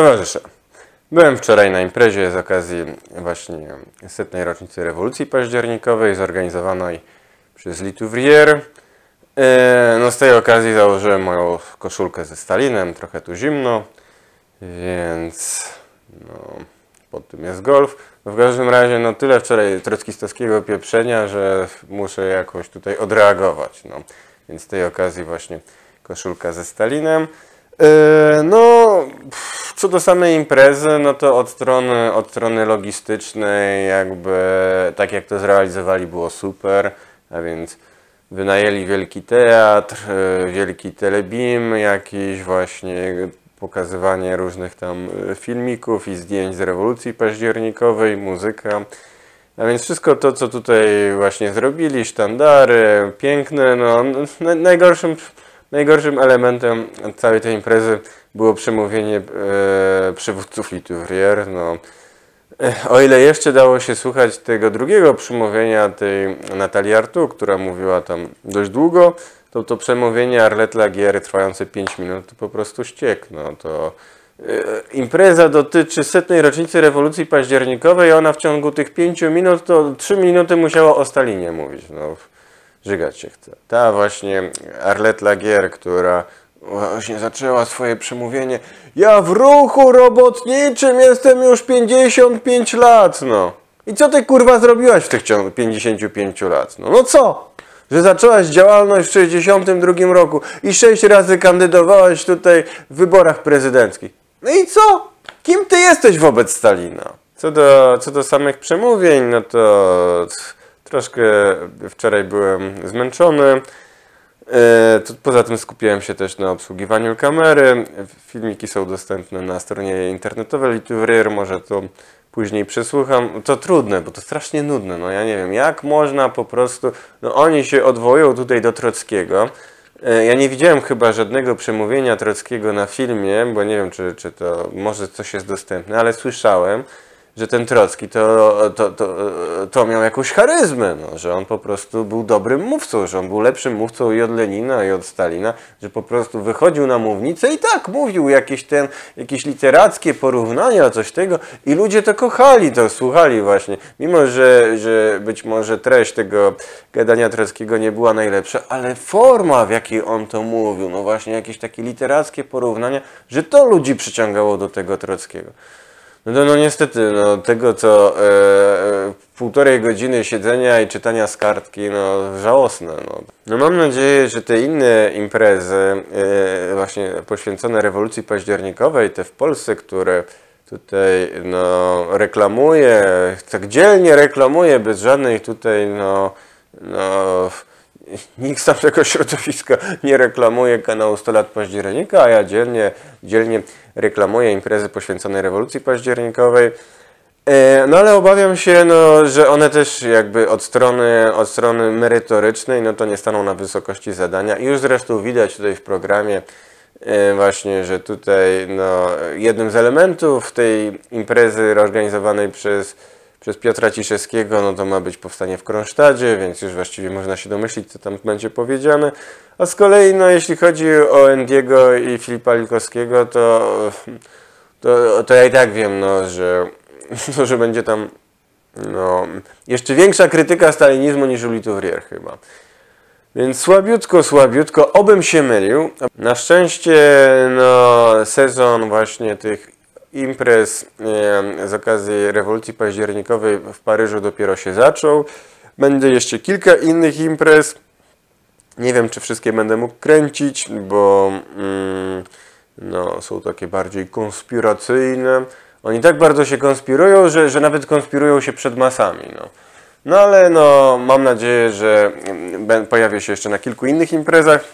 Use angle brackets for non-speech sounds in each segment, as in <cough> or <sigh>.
Towarzysze, byłem wczoraj na imprezie z okazji właśnie setnej rocznicy rewolucji październikowej zorganizowanej przez Litouvrier. E, No z tej okazji założyłem moją koszulkę ze Stalinem, trochę tu zimno, więc no, pod tym jest golf. W każdym razie no tyle wczoraj trockistowskiego pieprzenia, że muszę jakoś tutaj odreagować. No. Więc z tej okazji właśnie koszulka ze Stalinem. E, No, co do samej imprezy, no to od strony, od strony logistycznej, jakby tak jak to zrealizowali, było super. A więc wynajęli wielki teatr, e, wielki telebim, jakiś właśnie pokazywanie różnych tam e, filmików i zdjęć z rewolucji październikowej, muzyka. A więc wszystko to, co tutaj właśnie zrobili, sztandary, piękne, no na- najgorszym, najgorszym elementem całej tej imprezy było przemówienie e, przywódców Litouvrier, no. E, O ile jeszcze dało się słuchać tego drugiego przemówienia tej Natalii Artu, która mówiła tam dość długo, to to przemówienie Arlette Laguerre trwające 5 minut to po prostu ściek, no to e, impreza dotyczy setnej rocznicy rewolucji październikowej, a ona w ciągu tych 5 minut to 3 minuty musiała o Stalinie mówić, no żygać się chce. Ta właśnie Arlette Laguerre, która właśnie zaczęła swoje przemówienie. Ja w ruchu robotniczym jestem już 55 lat, no. I co ty kurwa zrobiłaś w tych ciągu 55 lat? No, no co? Że zaczęłaś działalność w 62 roku i 6 razy kandydowałaś tutaj w wyborach prezydenckich. No i co? Kim ty jesteś wobec Stalina? Co do, co do samych przemówień, no to troszkę wczoraj byłem zmęczony. E, poza tym skupiałem się też na obsługiwaniu kamery. Filmiki są dostępne na stronie internetowej Litouvrier, może to później przesłucham. To trudne, bo to strasznie nudne. No ja nie wiem, jak można po prostu... No oni się odwołują tutaj do Trockiego. E, Ja nie widziałem chyba żadnego przemówienia Trockiego na filmie, bo nie wiem, czy, czy to może coś jest dostępne, ale słyszałem, że ten Trocki to, to, to, to miał jakąś charyzmę, no, że on po prostu był dobrym mówcą, że on był lepszym mówcą i od Lenina, i od Stalina, że po prostu wychodził na mównicę i tak mówił jakieś, ten, jakieś literackie porównania, coś tego i ludzie to kochali, to słuchali właśnie, mimo że, że być może treść tego gadania Trockiego nie była najlepsza, ale forma w jakiej on to mówił, no właśnie jakieś takie literackie porównania, że to ludzi przyciągało do tego Trockiego. No, to, no niestety, no, tego co e, e, półtorej godziny siedzenia i czytania z kartki, no żałosne. No. no mam nadzieję, że te inne imprezy e, właśnie poświęcone rewolucji październikowej, te w Polsce, które tutaj no, reklamuje, tak dzielnie reklamuje, bez żadnej tutaj no, no nikt z tamtego środowiska nie reklamuje kanału 100 lat października, a ja dzielnie, dzielnie reklamuję imprezy poświęcone rewolucji październikowej. E, No ale obawiam się, no, że one też jakby od strony, od strony merytorycznej, no to nie staną na wysokości zadania. I już zresztą widać tutaj w programie e, właśnie, że tutaj no, jednym z elementów tej imprezy organizowanej przez przez Piotra Ciszewskiego, no to ma być powstanie w Kronsztadzie, więc już właściwie można się domyślić, co tam będzie powiedziane. A z kolei, no jeśli chodzi o Endiego i Filipa Likowskiego, to, to, to ja i tak wiem, no, że, <laughs> no, że będzie tam no, jeszcze większa krytyka stalinizmu niż u Litouvrier chyba. Więc słabiutko, słabiutko, obym się mylił. Na szczęście no, sezon właśnie tych imprez z okazji rewolucji październikowej w Paryżu dopiero się zaczął. Będzie jeszcze kilka innych imprez. Nie wiem, czy wszystkie będę mógł kręcić, bo mm, no, są takie bardziej konspiracyjne. Oni tak bardzo się konspirują, że, że nawet konspirują się przed masami. No. No ale no, mam nadzieję, że mm, pojawię się jeszcze na kilku innych imprezach.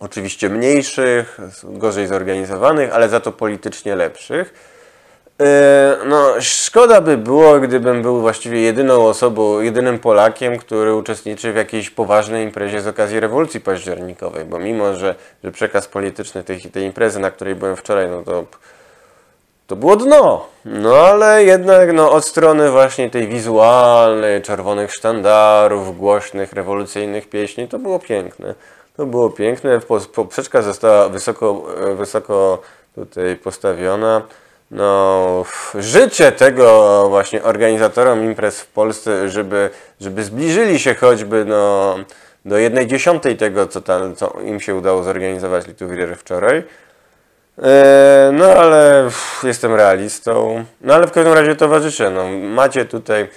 Oczywiście mniejszych, gorzej zorganizowanych, ale za to politycznie lepszych. E, No, szkoda by było, gdybym był właściwie jedyną osobą, jedynym Polakiem, który uczestniczy w jakiejś poważnej imprezie z okazji rewolucji październikowej, bo mimo, że, że przekaz polityczny tej, tej imprezy, na której byłem wczoraj, no to to było dno. No ale jednak no, od strony właśnie tej wizualnej, czerwonych sztandarów, głośnych, rewolucyjnych pieśni, to było piękne. To było piękne. Po- Poprzeczka została wysoko, e, wysoko tutaj postawiona. No, życzę tego właśnie organizatorom imprez w Polsce, żeby, żeby zbliżyli się choćby no, do jednej dziesiątej tego, co, tam, co im się udało zorganizować Lituvrier wczoraj. E, no ale jestem realistą. No ale w każdym razie towarzyszę. No, macie tutaj,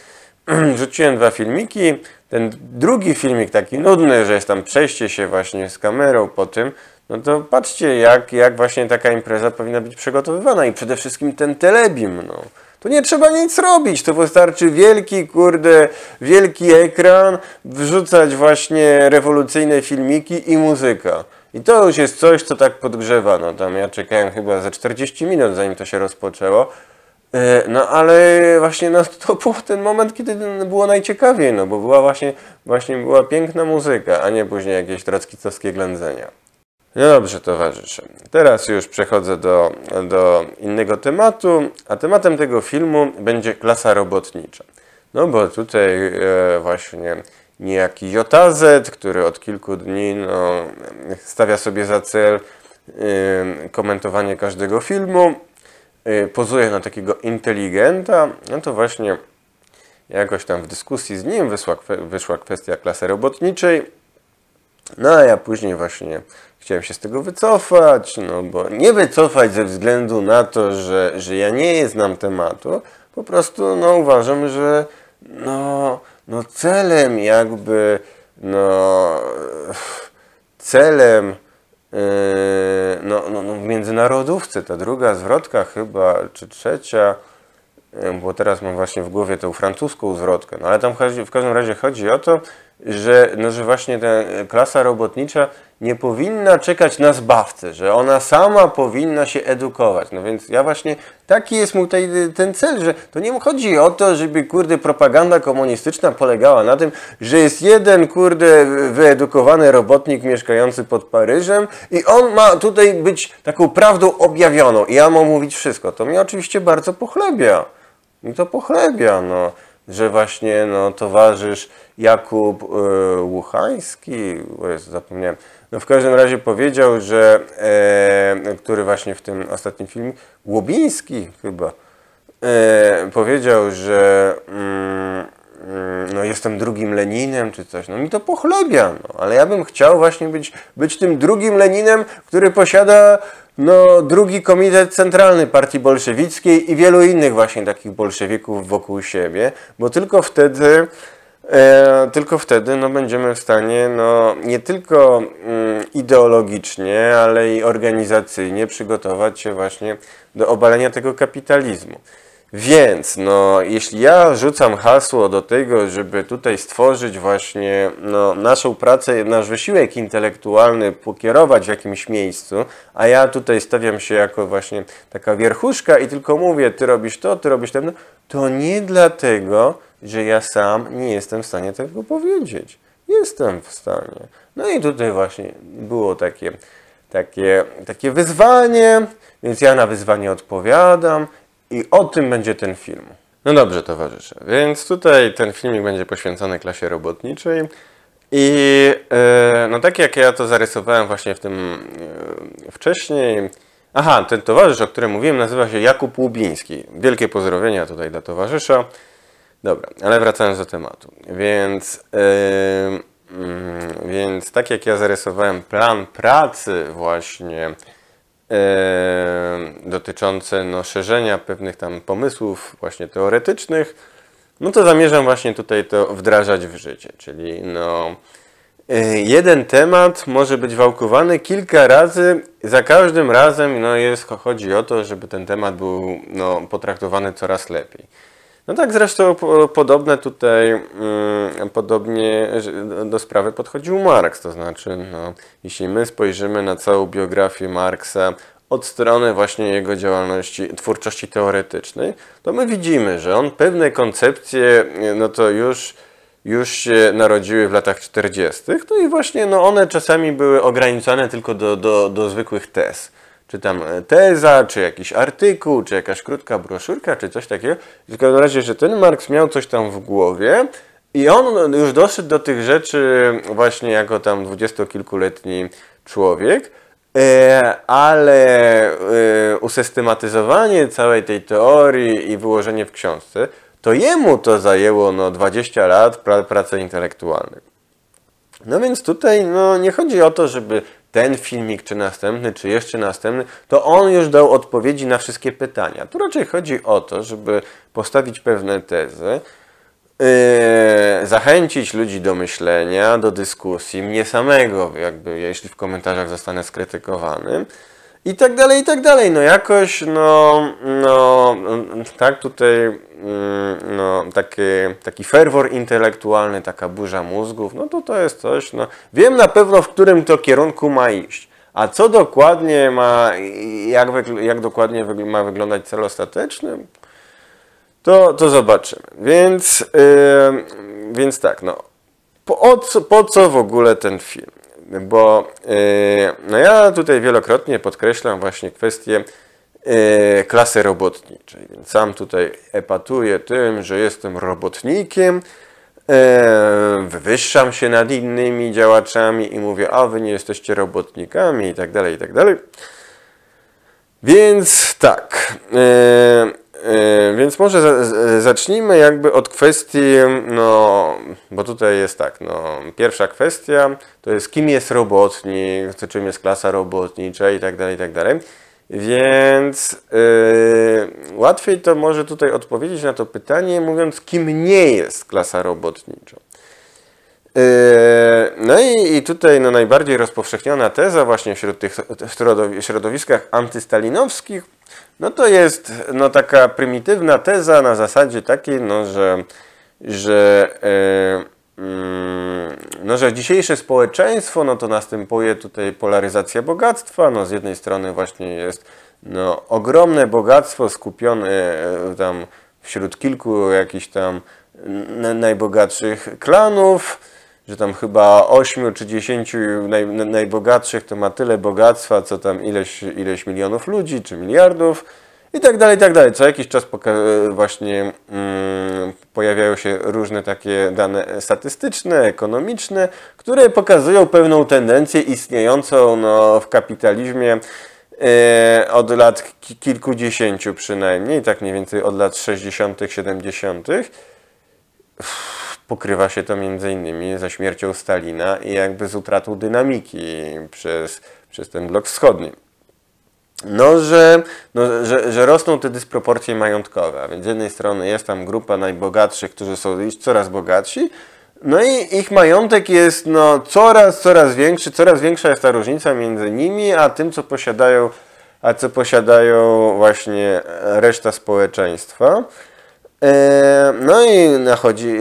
<clears throat> rzuciłem dwa filmiki. Ten drugi filmik taki nudny, że jest tam przejście się właśnie z kamerą po tym, no to patrzcie jak, jak właśnie taka impreza powinna być przygotowywana i przede wszystkim ten telebim, no. To nie trzeba nic robić, to wystarczy wielki, kurde, wielki ekran, wrzucać właśnie rewolucyjne filmiki i muzyka. I to już jest coś, co tak podgrzewa. No tam ja czekałem chyba za 40 minut, zanim to się rozpoczęło. E, no ale właśnie no, to był ten moment, kiedy było najciekawiej, no bo była właśnie, właśnie była piękna muzyka, a nie później jakieś trockicowskie ględzenia. No dobrze, towarzysze. Teraz już przechodzę do, do innego tematu, a tematem tego filmu będzie klasa robotnicza. No bo tutaj e, właśnie niejaki Jotazet, który od kilku dni no, stawia sobie za cel y, komentowanie każdego filmu, pozuje na takiego inteligenta, no to właśnie jakoś tam w dyskusji z nim wyszła, wyszła kwestia klasy robotniczej, no a ja później właśnie chciałem się z tego wycofać, no bo nie wycofać ze względu na to, że, że ja nie znam tematu, po prostu no uważam, że no no celem jakby, no celem no, no, no w międzynarodówce, ta druga zwrotka chyba, czy trzecia, yy, bo teraz mam właśnie w głowie tą francuską zwrotkę, no ale tam w każdym razie chodzi o to, że, no, że właśnie ta klasa robotnicza nie powinna czekać na zbawcę, że ona sama powinna się edukować. No więc ja właśnie, taki jest mój tutaj ten cel, że to nie chodzi o to, żeby kurde propaganda komunistyczna polegała na tym, że jest jeden kurde wyedukowany robotnik mieszkający pod Paryżem i on ma tutaj być taką prawdą objawioną i ja mam mówić wszystko. To mnie oczywiście bardzo pochlebia. Mi to pochlebia, no że właśnie no, towarzysz Jakub y, Łuchański, zapomniałem, no w każdym razie powiedział, że, e, który właśnie w tym ostatnim filmie, Łobiński chyba, e, powiedział, że mm, no jestem drugim Leninem czy coś. No mi to pochlebia, no, ale ja bym chciał właśnie być, być tym drugim Leninem, który posiada no, drugi komitet centralny partii bolszewickiej i wielu innych właśnie takich bolszewików wokół siebie, bo tylko wtedy E, tylko wtedy no, będziemy w stanie no, nie tylko mm, ideologicznie, ale i organizacyjnie przygotować się właśnie do obalenia tego kapitalizmu. Więc no, jeśli ja rzucam hasło do tego, żeby tutaj stworzyć właśnie no, naszą pracę, nasz wysiłek intelektualny pokierować w jakimś miejscu, a ja tutaj stawiam się jako właśnie taka wierchuszka i tylko mówię, ty robisz to, ty robisz to, to nie dlatego, że ja sam nie jestem w stanie tego powiedzieć. Jestem w stanie. No i tutaj właśnie było takie, takie, takie wyzwanie, więc ja na wyzwanie odpowiadam i o tym będzie ten film. No dobrze, towarzysze, więc tutaj ten filmik będzie poświęcony klasie robotniczej. I e, no tak jak ja to zarysowałem właśnie w tym e, wcześniej. Aha, ten towarzysz, o którym mówiłem, nazywa się Jakub Łubiński. Wielkie pozdrowienia tutaj dla towarzysza. Dobra, ale wracając do tematu. Więc, yy, yy, więc tak jak ja zarysowałem plan pracy właśnie dotyczący no, szerzenia pewnych tam pomysłów właśnie teoretycznych, no to zamierzam właśnie tutaj to wdrażać w życie, czyli no y, jeden temat może być wałkowany kilka razy, za każdym razem no jest, chodzi o to, żeby ten temat był no, potraktowany coraz lepiej. No tak, zresztą podobne tutaj, mm, podobnie do sprawy podchodził Marx, to znaczy, no, jeśli my spojrzymy na całą biografię Marksa od strony właśnie jego działalności, twórczości teoretycznej, to my widzimy, że on pewne koncepcje, no to już, już się narodziły w latach 40., no i właśnie no one czasami były ograniczone tylko do, do, do zwykłych tez czy tam e, teza, czy jakiś artykuł, czy jakaś krótka broszurka, czy coś takiego. W każdym razie, że ten Marx miał coś tam w głowie i on już doszedł do tych rzeczy właśnie jako tam dwudziestokilkuletni człowiek. E, ale e, usystematyzowanie całej tej teorii i wyłożenie w książce, to jemu to zajęło no, 20 lat pra, pracy intelektualnej. No więc tutaj no, nie chodzi o to, żeby ten filmik, czy następny, czy jeszcze następny, to on już dał odpowiedzi na wszystkie pytania. Tu raczej chodzi o to, żeby postawić pewne tezy, Yy, zachęcić ludzi do myślenia, do dyskusji, mnie samego, jakby jeśli w komentarzach zostanę skrytykowany i tak dalej, i tak dalej. No jakoś, no, no tak tutaj, mm, no, taki, taki ferwor intelektualny, taka burza mózgów, no to to jest coś, no, wiem na pewno, w którym to kierunku ma iść. A co dokładnie ma, jak, jak dokładnie ma wyglądać cel ostateczny? to, to zobaczymy. Więc, yy, więc tak, no. Po co, po co w ogóle ten film? Bo yy, no ja tutaj wielokrotnie podkreślam właśnie kwestię yy, klasy robotniczej. Więc sam tutaj epatuję tym, że jestem robotnikiem, yy, wywyższam się nad innymi działaczami i mówię, a wy nie jesteście robotnikami i tak dalej, i tak dalej. Więc tak. E, więc może zacznijmy jakby od kwestii, no, bo tutaj jest tak, no, pierwsza kwestia to jest kim jest robotnik, czym jest klasa robotnicza i tak dalej, i tak dalej. Więc yy, łatwiej to może tutaj odpowiedzieć na to pytanie, mówiąc, kim nie jest klasa robotnicza. Yy, no i, i tutaj no, najbardziej rozpowszechniona teza właśnie wśród tych środowiskach antystalinowskich no to jest no, taka prymitywna teza na zasadzie takiej, no, że, że, yy, no, że dzisiejsze społeczeństwo, no to następuje tutaj polaryzacja bogactwa. No, z jednej strony właśnie jest no, ogromne bogactwo skupione e, tam wśród kilku jakichś tam najbogatszych klanów, że tam chyba 8 czy 10 naj, najbogatszych to ma tyle bogactwa, co tam ileś, ileś milionów ludzi, czy miliardów i tak dalej, i tak dalej. Co jakiś czas właśnie mm, pojawiają się różne takie dane statystyczne, ekonomiczne, które pokazują pewną tendencję istniejącą no, w kapitalizmie e, od lat kilkudziesięciu przynajmniej, tak mniej więcej od lat 60., 70 pokrywa się to między innymi ze śmiercią Stalina i jakby z utratą dynamiki przez, przez ten blok wschodni. No, że, no że, że rosną te dysproporcje majątkowe, a więc z jednej strony jest tam grupa najbogatszych, którzy są coraz bogatsi, no i ich majątek jest no, coraz, coraz większy, coraz większa jest ta różnica między nimi, a tym, co posiadają, a co posiadają właśnie reszta społeczeństwa. E, no i nachodzi e,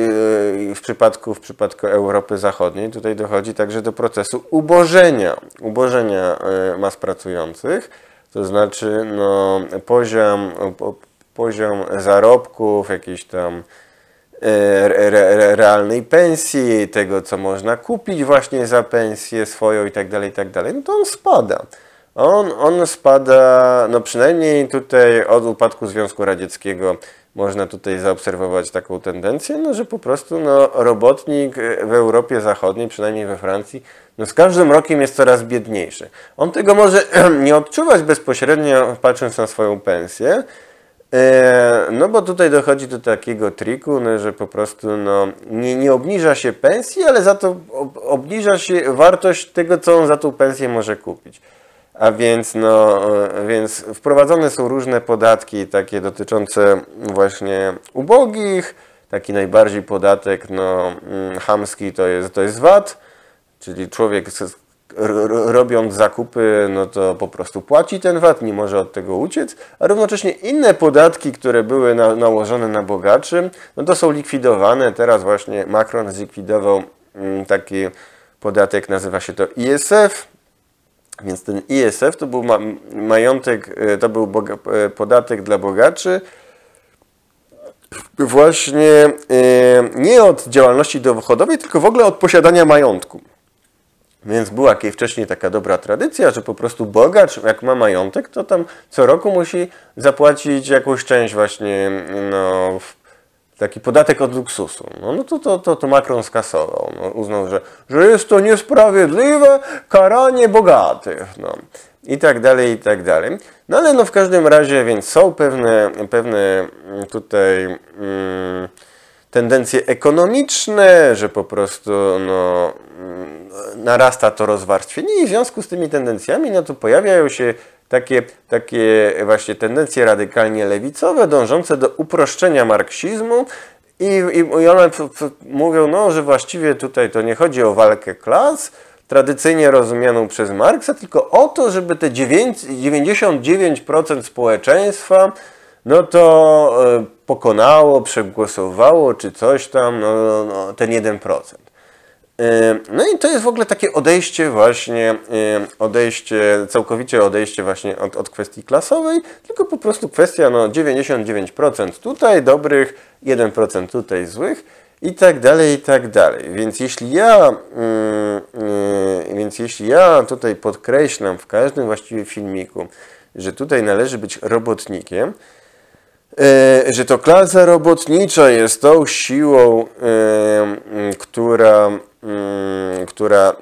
w przypadku, w przypadku Europy Zachodniej, tutaj dochodzi także do procesu ubożenia, ubożenia e, mas pracujących, to znaczy no, poziom, poziom zarobków, jakiejś tam realnej pensji, tego co można kupić właśnie za pensję swoją i tak dalej, i tak dalej, no to on spada. On, on spada, no przynajmniej tutaj od upadku Związku Radzieckiego można tutaj zaobserwować taką tendencję, no, że po prostu no, robotnik w Europie Zachodniej, przynajmniej we Francji, no, z każdym rokiem jest coraz biedniejszy. On tego może <clears throat> nie odczuwać bezpośrednio, patrząc na swoją pensję, e, no bo tutaj dochodzi do takiego triku, no, że po prostu no, nie, nie obniża się pensji, ale za to obniża się wartość tego, co on za tą pensję może kupić. A więc, no, więc wprowadzone są różne podatki takie dotyczące właśnie ubogich. Taki najbardziej podatek no, mm, hamski to jest, to jest VAT, czyli człowiek robiąc zakupy, no to po prostu płaci ten VAT, nie może od tego uciec, a równocześnie inne podatki, które były na, nałożone na bogaczy, no to są likwidowane. Teraz właśnie Macron zlikwidował mm, taki podatek, nazywa się to ISF, więc ten ISF to był ma majątek, e, to był e, podatek dla bogaczy, właśnie e, nie od działalności dochodowej, tylko w ogóle od posiadania majątku. Więc była kiedyś wcześniej taka dobra tradycja, że po prostu bogacz, jak ma majątek, to tam co roku musi zapłacić jakąś część właśnie no, taki podatek od luksusu. No, no to, to, to, to Macron skasował. No, uznał, że, że jest to niesprawiedliwe karanie bogatych. No. I tak dalej, i tak dalej. No ale no w każdym razie, więc są pewne, pewne tutaj mm, tendencje ekonomiczne, że po prostu no, mm, narasta to rozwarstwienie i w związku z tymi tendencjami no to pojawiają się takie, takie właśnie tendencje radykalnie lewicowe, dążące do uproszczenia marksizmu. I, i, i one mówią, no, że właściwie tutaj to nie chodzi o walkę klas, tradycyjnie rozumianą przez Marksa, tylko o to, żeby te 99% społeczeństwa no to e, pokonało, przegłosowało, czy coś tam, no, no, no ten 1%. No i to jest w ogóle takie odejście właśnie, odejście, całkowicie odejście właśnie od, od kwestii klasowej, tylko po prostu kwestia no 99% tutaj dobrych, 1% tutaj złych i tak dalej, i tak dalej. Więc jeśli ja, więc jeśli ja tutaj podkreślam w każdym właściwie filmiku, że tutaj należy być robotnikiem, że to klasa robotnicza jest tą siłą, która Mm, która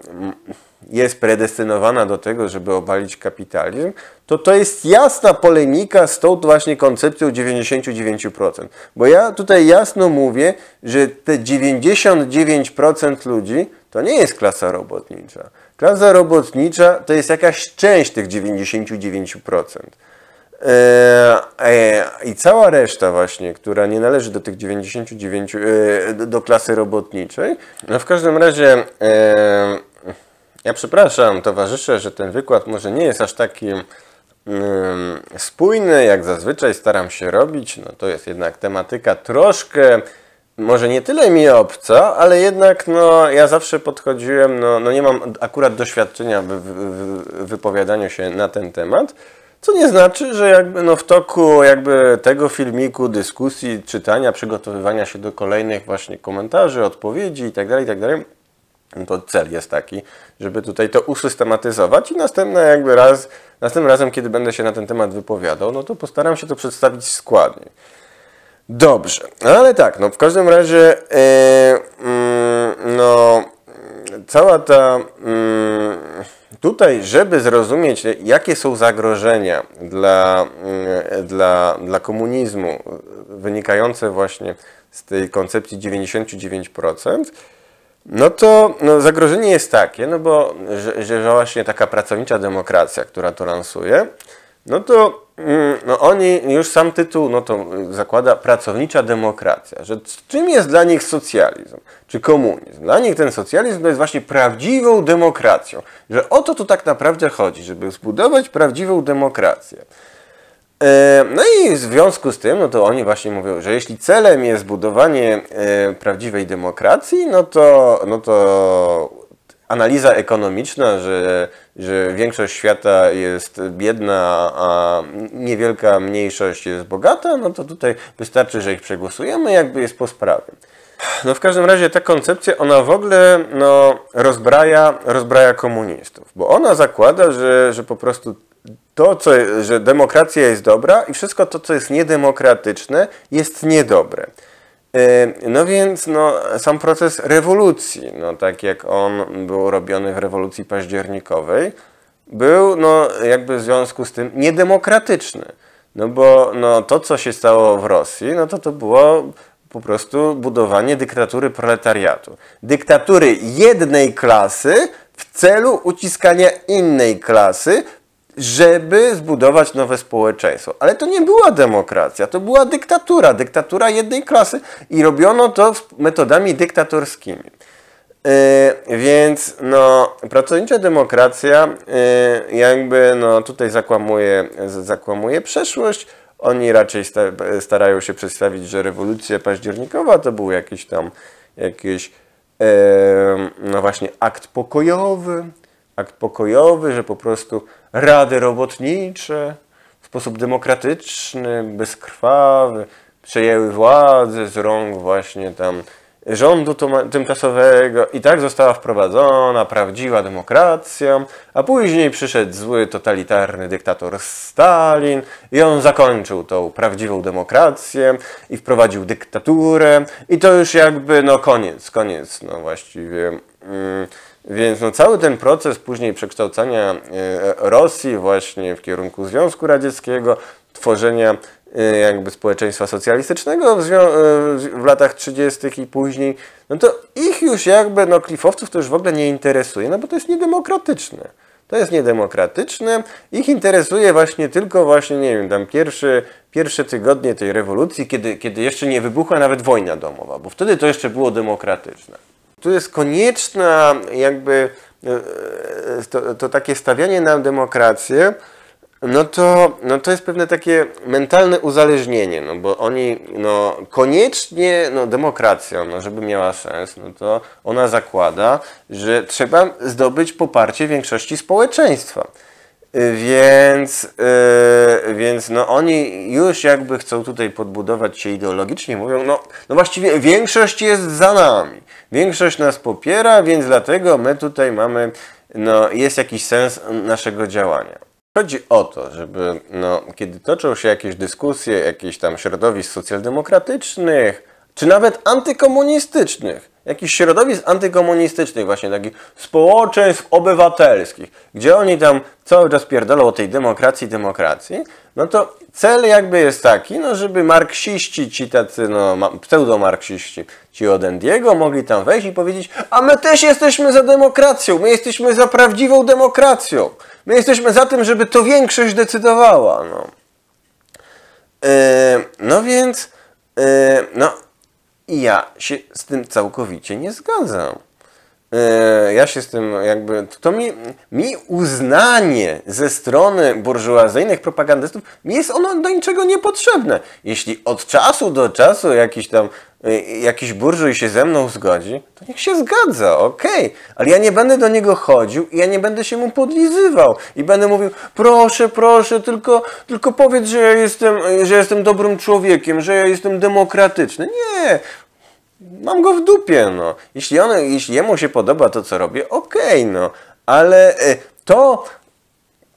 jest predestynowana do tego, żeby obalić kapitalizm, to to jest jasna polemika z tą właśnie koncepcją 99%. Bo ja tutaj jasno mówię, że te 99% ludzi to nie jest klasa robotnicza. Klasa robotnicza to jest jakaś część tych 99%. E, e, I cała reszta właśnie, która nie należy do tych 99, e, do klasy robotniczej. No w każdym razie, ja przepraszam towarzysze, że ten wykład może nie jest aż taki spójny, jak zazwyczaj staram się robić. No to jest jednak tematyka troszkę, może nie tyle mi obca, ale jednak no, ja zawsze podchodziłem, no, no nie mam akurat doświadczenia w, w, w wypowiadaniu się na ten temat. Co nie znaczy, że jakby no w toku jakby tego filmiku, dyskusji, czytania, przygotowywania się do kolejnych właśnie komentarzy, odpowiedzi itd., tak itd., tak no to cel jest taki, żeby tutaj to usystematyzować i następny jakby raz, następnym razem, kiedy będę się na ten temat wypowiadał, no to postaram się to przedstawić składnie. Dobrze, ale tak, no w każdym razie yy, yy, no cała ta yy, Tutaj, żeby zrozumieć, jakie są zagrożenia dla, mm, dla, dla komunizmu wynikające właśnie z tej koncepcji 99%, no to no, zagrożenie jest takie, no bo że, że właśnie taka pracownicza demokracja, która to lansuje, no to mm, no oni, już sam tytuł no to zakłada pracownicza demokracja, że czym jest dla nich socjalizm czy komunizm? Dla nich ten socjalizm to jest właśnie prawdziwą demokracją, że o to tu tak naprawdę chodzi, żeby zbudować prawdziwą demokrację. E, no i w związku z tym, no to oni właśnie mówią, że jeśli celem jest budowanie e, prawdziwej demokracji, no to, no to analiza ekonomiczna, że, że większość świata jest biedna, a niewielka mniejszość jest bogata, no to tutaj wystarczy, że ich przegłosujemy, jakby jest po sprawie. No w każdym razie ta koncepcja, ona w ogóle no, rozbraja, rozbraja komunistów, bo ona zakłada, że, że po prostu to, co, że demokracja jest dobra i wszystko to, co jest niedemokratyczne, jest niedobre. No więc no, sam proces rewolucji, no, tak jak on był robiony w rewolucji październikowej, był no, jakby w związku z tym niedemokratyczny. No bo no, to, co się stało w Rosji, no to to było po prostu budowanie dyktatury proletariatu. Dyktatury jednej klasy w celu uciskania innej klasy żeby zbudować nowe społeczeństwo. Ale to nie była demokracja, to była dyktatura, dyktatura jednej klasy i robiono to metodami dyktatorskimi. Yy, więc no, pracownicza demokracja yy, jakby no, tutaj zakłamuje, zakłamuje przeszłość. Oni raczej sta, starają się przedstawić, że rewolucja październikowa to był jakiś tam jakiś yy, no właśnie akt pokojowy, akt pokojowy, że po prostu rady robotnicze w sposób demokratyczny, bezkrwawy przejęły władzę z rąk właśnie tam rządu tymczasowego i tak została wprowadzona prawdziwa demokracja, a później przyszedł zły, totalitarny dyktator Stalin i on zakończył tą prawdziwą demokrację i wprowadził dyktaturę i to już jakby no koniec, koniec no właściwie. Mm, więc no, cały ten proces później przekształcania e, Rosji właśnie w kierunku Związku Radzieckiego, tworzenia e, jakby społeczeństwa socjalistycznego w, e, w, latach 30. i później, no to ich już jakby, no klifowców to już w ogóle nie interesuje, no bo to jest niedemokratyczne. To jest niedemokratyczne. Ich interesuje właśnie tylko właśnie, nie wiem, tam pierwsze, pierwsze tygodnie tej rewolucji, kiedy, kiedy jeszcze nie wybuchła nawet wojna domowa, bo wtedy to jeszcze było demokratyczne tu jest konieczna jakby e, e, to, to takie stawianie na demokrację, no to, no to jest pewne takie mentalne uzależnienie, no bo oni no, koniecznie, no demokracja, no, żeby miała sens, no to ona zakłada, że trzeba zdobyć poparcie większości społeczeństwa. Więc, yy, więc no oni już jakby chcą tutaj podbudować się ideologicznie, mówią, no, no właściwie większość jest za nami. Większość nas popiera, więc dlatego my tutaj mamy, no jest jakiś sens naszego działania. Chodzi o to, żeby no, kiedy toczą się jakieś dyskusje, jakieś tam środowisk socjaldemokratycznych, czy nawet antykomunistycznych, jakichś środowisk antykomunistycznych, właśnie takich społeczeństw obywatelskich, gdzie oni tam cały czas pierdolą o tej demokracji, demokracji, no to cel jakby jest taki, no żeby marksiści, ci tacy no, pseudomarksiści, ci od Endiego mogli tam wejść i powiedzieć, a my też jesteśmy za demokracją, my jesteśmy za prawdziwą demokracją, my jesteśmy za tym, żeby to większość decydowała. No, yy, no więc, yy, no i ja się z tym całkowicie nie zgadzam. E, ja się z tym jakby, to mi, mi uznanie ze strony burżuazyjnych propagandystów, mi jest ono do niczego niepotrzebne. Jeśli od czasu do czasu jakiś tam, jakiś burżuj się ze mną zgodzi, to niech się zgadza, okej, okay. ale ja nie będę do niego chodził i ja nie będę się mu podlizywał i będę mówił, proszę, proszę, tylko, tylko powiedz, że ja jestem, że jestem dobrym człowiekiem, że ja jestem demokratyczny. Nie, mam go w dupie, no. Jeśli, on, jeśli jemu się podoba to, co robię, okej, okay, no. Ale y, to,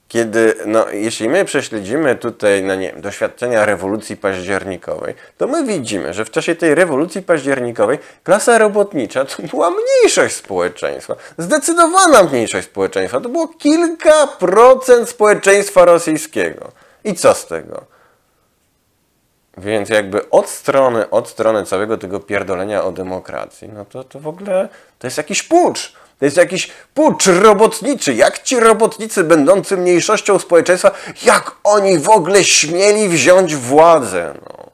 kiedy, no, jeśli my prześledzimy tutaj, no nie wiem, doświadczenia rewolucji październikowej, to my widzimy, że w czasie tej rewolucji październikowej klasa robotnicza to była mniejszość społeczeństwa. Zdecydowana mniejszość społeczeństwa. To było kilka procent społeczeństwa rosyjskiego. I co z tego? Więc jakby od strony, od strony całego tego pierdolenia o demokracji, no to, to w ogóle to jest jakiś pucz. To jest jakiś pucz robotniczy. Jak ci robotnicy będący mniejszością społeczeństwa, jak oni w ogóle śmieli wziąć władzę? No.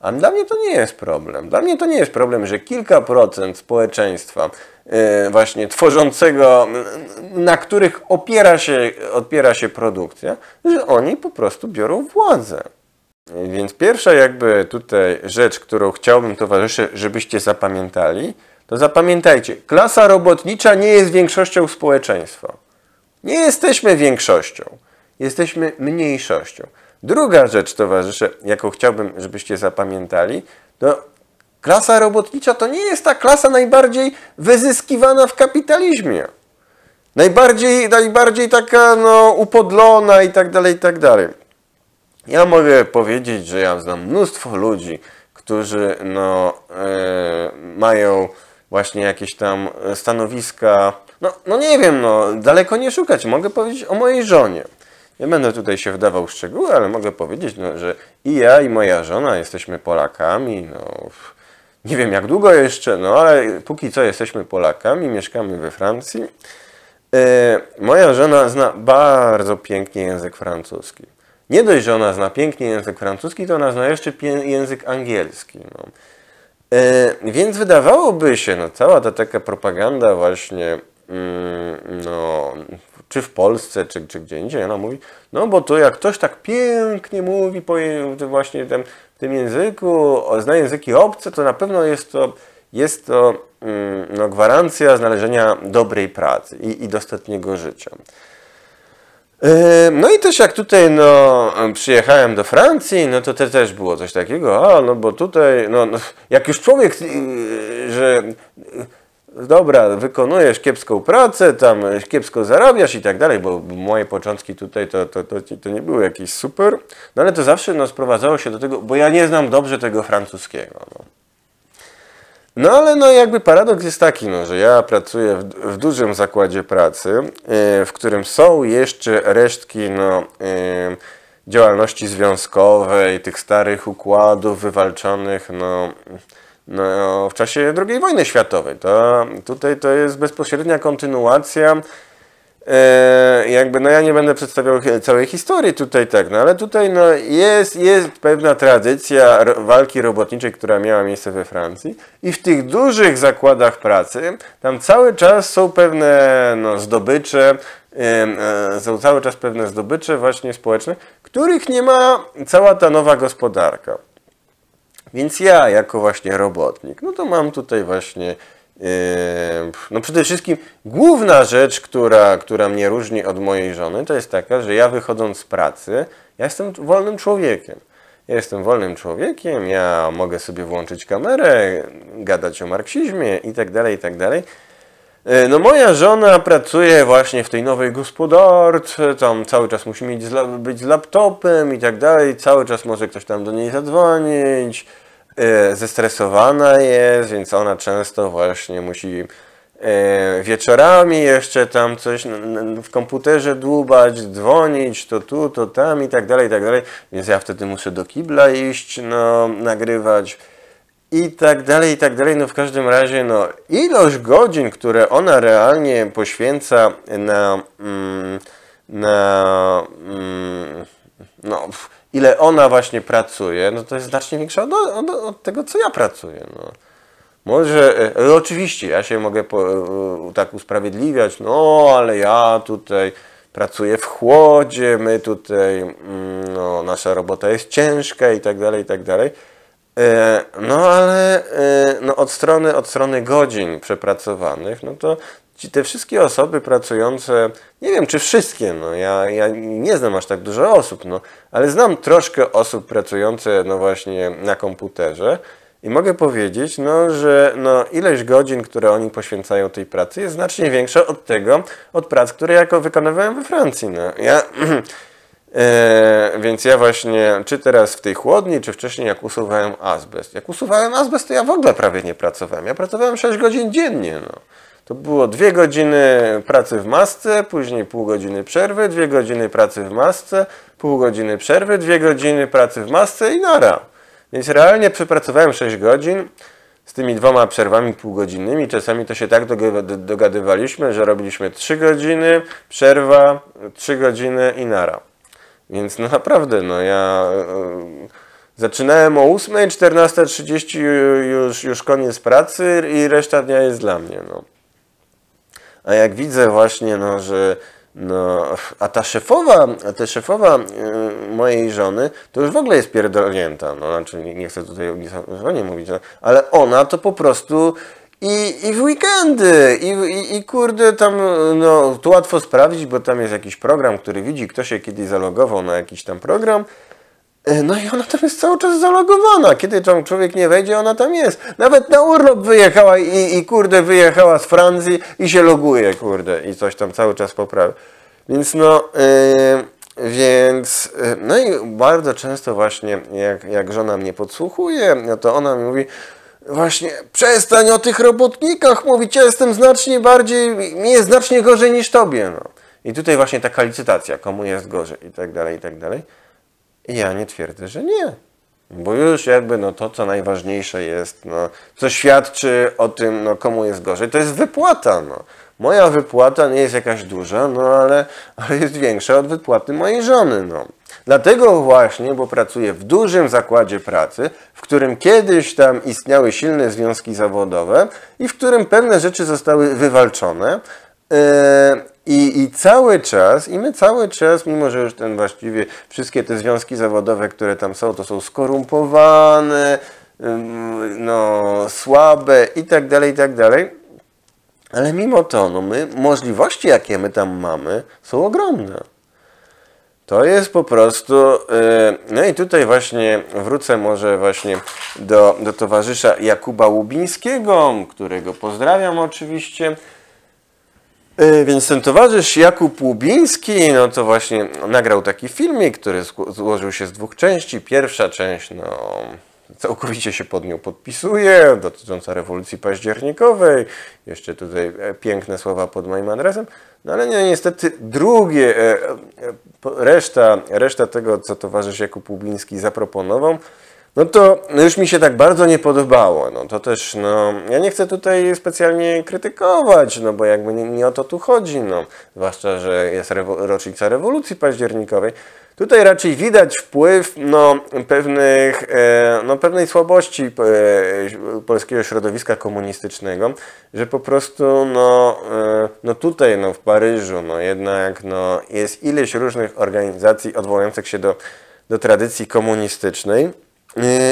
A dla mnie to nie jest problem. Dla mnie to nie jest problem, że kilka procent społeczeństwa yy, właśnie tworzącego, na których opiera się, opiera się produkcja, że oni po prostu biorą władzę. Więc pierwsza jakby tutaj rzecz, którą chciałbym towarzyszy, żebyście zapamiętali, to zapamiętajcie, klasa robotnicza nie jest większością społeczeństwa. Nie jesteśmy większością, jesteśmy mniejszością. Druga rzecz, towarzysze, jaką chciałbym, żebyście zapamiętali, to klasa robotnicza to nie jest ta klasa najbardziej wyzyskiwana w kapitalizmie. Najbardziej, najbardziej taka no, upodlona i tak dalej, i tak dalej. Ja mogę powiedzieć, że ja znam mnóstwo ludzi, którzy no, e, mają właśnie jakieś tam stanowiska, no, no nie wiem, no daleko nie szukać. Mogę powiedzieć o mojej żonie. Nie będę tutaj się wdawał w szczegóły, ale mogę powiedzieć, no, że i ja, i moja żona jesteśmy Polakami. No, nie wiem jak długo jeszcze, no ale póki co jesteśmy Polakami, mieszkamy we Francji. E, moja żona zna bardzo pięknie język francuski. Nie dość, że ona zna pięknie język francuski, to ona zna jeszcze język angielski. No. E, więc wydawałoby się, no cała ta taka propaganda właśnie, mm, no, czy w Polsce, czy, czy gdzie indziej, ona mówi, no bo to jak ktoś tak pięknie mówi po właśnie tym, tym języku, zna języki obce, to na pewno jest to, jest to mm, no, gwarancja znalezienia dobrej pracy i, i dostatniego życia. No i też jak tutaj no, przyjechałem do Francji, no to te też było coś takiego, a no bo tutaj, no, no jak już człowiek, y, że dobra, wykonujesz kiepską pracę, tam kiepsko zarabiasz i tak dalej, bo moje początki tutaj to, to, to, to nie były jakieś super, no ale to zawsze no, sprowadzało się do tego, bo ja nie znam dobrze tego francuskiego. No. No ale no jakby paradoks jest taki, no, że ja pracuję w, w dużym zakładzie pracy, yy, w którym są jeszcze resztki no, yy, działalności związkowej, tych starych układów wywalczonych no, no, w czasie II wojny światowej. To, tutaj to jest bezpośrednia kontynuacja E, jakby, no ja nie będę przedstawiał całej historii tutaj tak, no ale tutaj no jest, jest pewna tradycja walki robotniczej, która miała miejsce we Francji i w tych dużych zakładach pracy tam cały czas są pewne no, zdobycze, e, są cały czas pewne zdobycze właśnie społeczne, których nie ma cała ta nowa gospodarka. Więc ja jako właśnie robotnik, no to mam tutaj właśnie no przede wszystkim główna rzecz, która, która mnie różni od mojej żony, to jest taka, że ja wychodząc z pracy, ja jestem wolnym człowiekiem. Ja jestem wolnym człowiekiem, ja mogę sobie włączyć kamerę, gadać o marksizmie i tak dalej, i tak. Yy, no moja żona pracuje właśnie w tej nowej gospodarce, tam cały czas musi mieć, być z laptopem i tak cały czas może ktoś tam do niej zadzwonić, zestresowana jest, więc ona często właśnie musi e, wieczorami jeszcze tam coś w komputerze dłubać, dzwonić, to tu, to tam i tak dalej, i tak dalej. Więc ja wtedy muszę do kibla iść, no, nagrywać i tak dalej, i tak dalej. No w każdym razie, no, ilość godzin, które ona realnie poświęca na, mm, na mm, no, ile ona właśnie pracuje, no to jest znacznie większa od, od, od tego, co ja pracuję. No. Może, e, oczywiście, ja się mogę po, e, tak usprawiedliwiać, no ale ja tutaj pracuję w chłodzie, my tutaj, mm, no, nasza robota jest ciężka i tak dalej, i tak dalej. E, no ale no, od, strony, od strony godzin przepracowanych, no to ci, te wszystkie osoby pracujące, nie wiem czy wszystkie, no ja, ja nie znam aż tak dużo osób, no, ale znam troszkę osób pracujące no właśnie na komputerze i mogę powiedzieć, no, że no, ilość godzin, które oni poświęcają tej pracy jest znacznie większa od tego, od prac, które jako wykonywałem we Francji. No. Ja, <clears throat> e, więc ja właśnie, czy teraz w tej chłodni, czy wcześniej jak usuwałem azbest. Jak usuwałem azbest, to ja w ogóle prawie nie pracowałem. Ja pracowałem 6 godzin dziennie. No. To było dwie godziny pracy w masce, później pół godziny przerwy, dwie godziny pracy w masce, pół godziny przerwy, dwie godziny pracy w masce i nara. Więc realnie przepracowałem 6 godzin z tymi dwoma przerwami półgodzinnymi. Czasami to się tak dogadywaliśmy, że robiliśmy 3 godziny, przerwa, 3 godziny i nara. Więc no naprawdę, no ja yy, zaczynałem o 8, 14.30 już, już koniec pracy i reszta dnia jest dla mnie. No. A jak widzę właśnie, no, że no, a ta szefowa, ta szefowa y, mojej żony, to już w ogóle jest pierdolnięta. No, znaczy, nie, nie chcę tutaj o żonie mówić, no, ale ona to po prostu i, i w weekendy, i, i, i kurde tam, no, tu łatwo sprawdzić, bo tam jest jakiś program, który widzi, kto się kiedyś zalogował na jakiś tam program no i ona tam jest cały czas zalogowana. Kiedy tam człowiek nie wejdzie, ona tam jest. Nawet na urlop wyjechała i, i kurde wyjechała z Francji i się loguje, kurde, i coś tam cały czas poprawia. Więc no, yy, więc, yy, no i bardzo często właśnie, jak, jak żona mnie podsłuchuje, no to ona mi mówi, właśnie przestań o tych robotnikach mówić, ja jestem znacznie bardziej, mi jest znacznie gorzej niż tobie, no. I tutaj właśnie taka licytacja, komu jest gorzej i tak dalej, i tak dalej. Ja nie twierdzę, że nie. Bo już jakby no to, co najważniejsze jest, no, co świadczy o tym, no, komu jest gorzej, to jest wypłata. No. Moja wypłata nie jest jakaś duża, no ale, ale jest większa od wypłaty mojej żony. No. Dlatego właśnie, bo pracuję w dużym zakładzie pracy, w którym kiedyś tam istniały silne związki zawodowe i w którym pewne rzeczy zostały wywalczone. Yy, i, I cały czas, i my cały czas, mimo że już ten właściwie wszystkie te związki zawodowe, które tam są, to są skorumpowane, no, słabe i tak dalej, i tak dalej. Ale mimo to, no my, możliwości, jakie my tam mamy, są ogromne. To jest po prostu. Yy, no i tutaj właśnie wrócę może właśnie do, do towarzysza Jakuba Łubińskiego, którego pozdrawiam oczywiście. Yy, więc ten towarzysz Jakub Łubiński, no to właśnie nagrał taki filmik, który złożył się z dwóch części. Pierwsza część, no całkowicie się pod nią podpisuje, dotycząca rewolucji październikowej. Jeszcze tutaj e, piękne słowa pod moim adresem. No ale nie, niestety drugie, e, e, reszta, reszta tego, co towarzysz Jakub Łubiński zaproponował, no to już mi się tak bardzo nie podobało. No to też, no, ja nie chcę tutaj specjalnie krytykować, no bo jakby nie, nie o to tu chodzi, no. Zwłaszcza, że jest rewo rocznica rewolucji październikowej. Tutaj raczej widać wpływ no, pewnych, e, no, pewnej słabości e, polskiego środowiska komunistycznego, że po prostu no, e, no tutaj no, w Paryżu no, jednak no, jest ileś różnych organizacji odwołujących się do, do tradycji komunistycznej.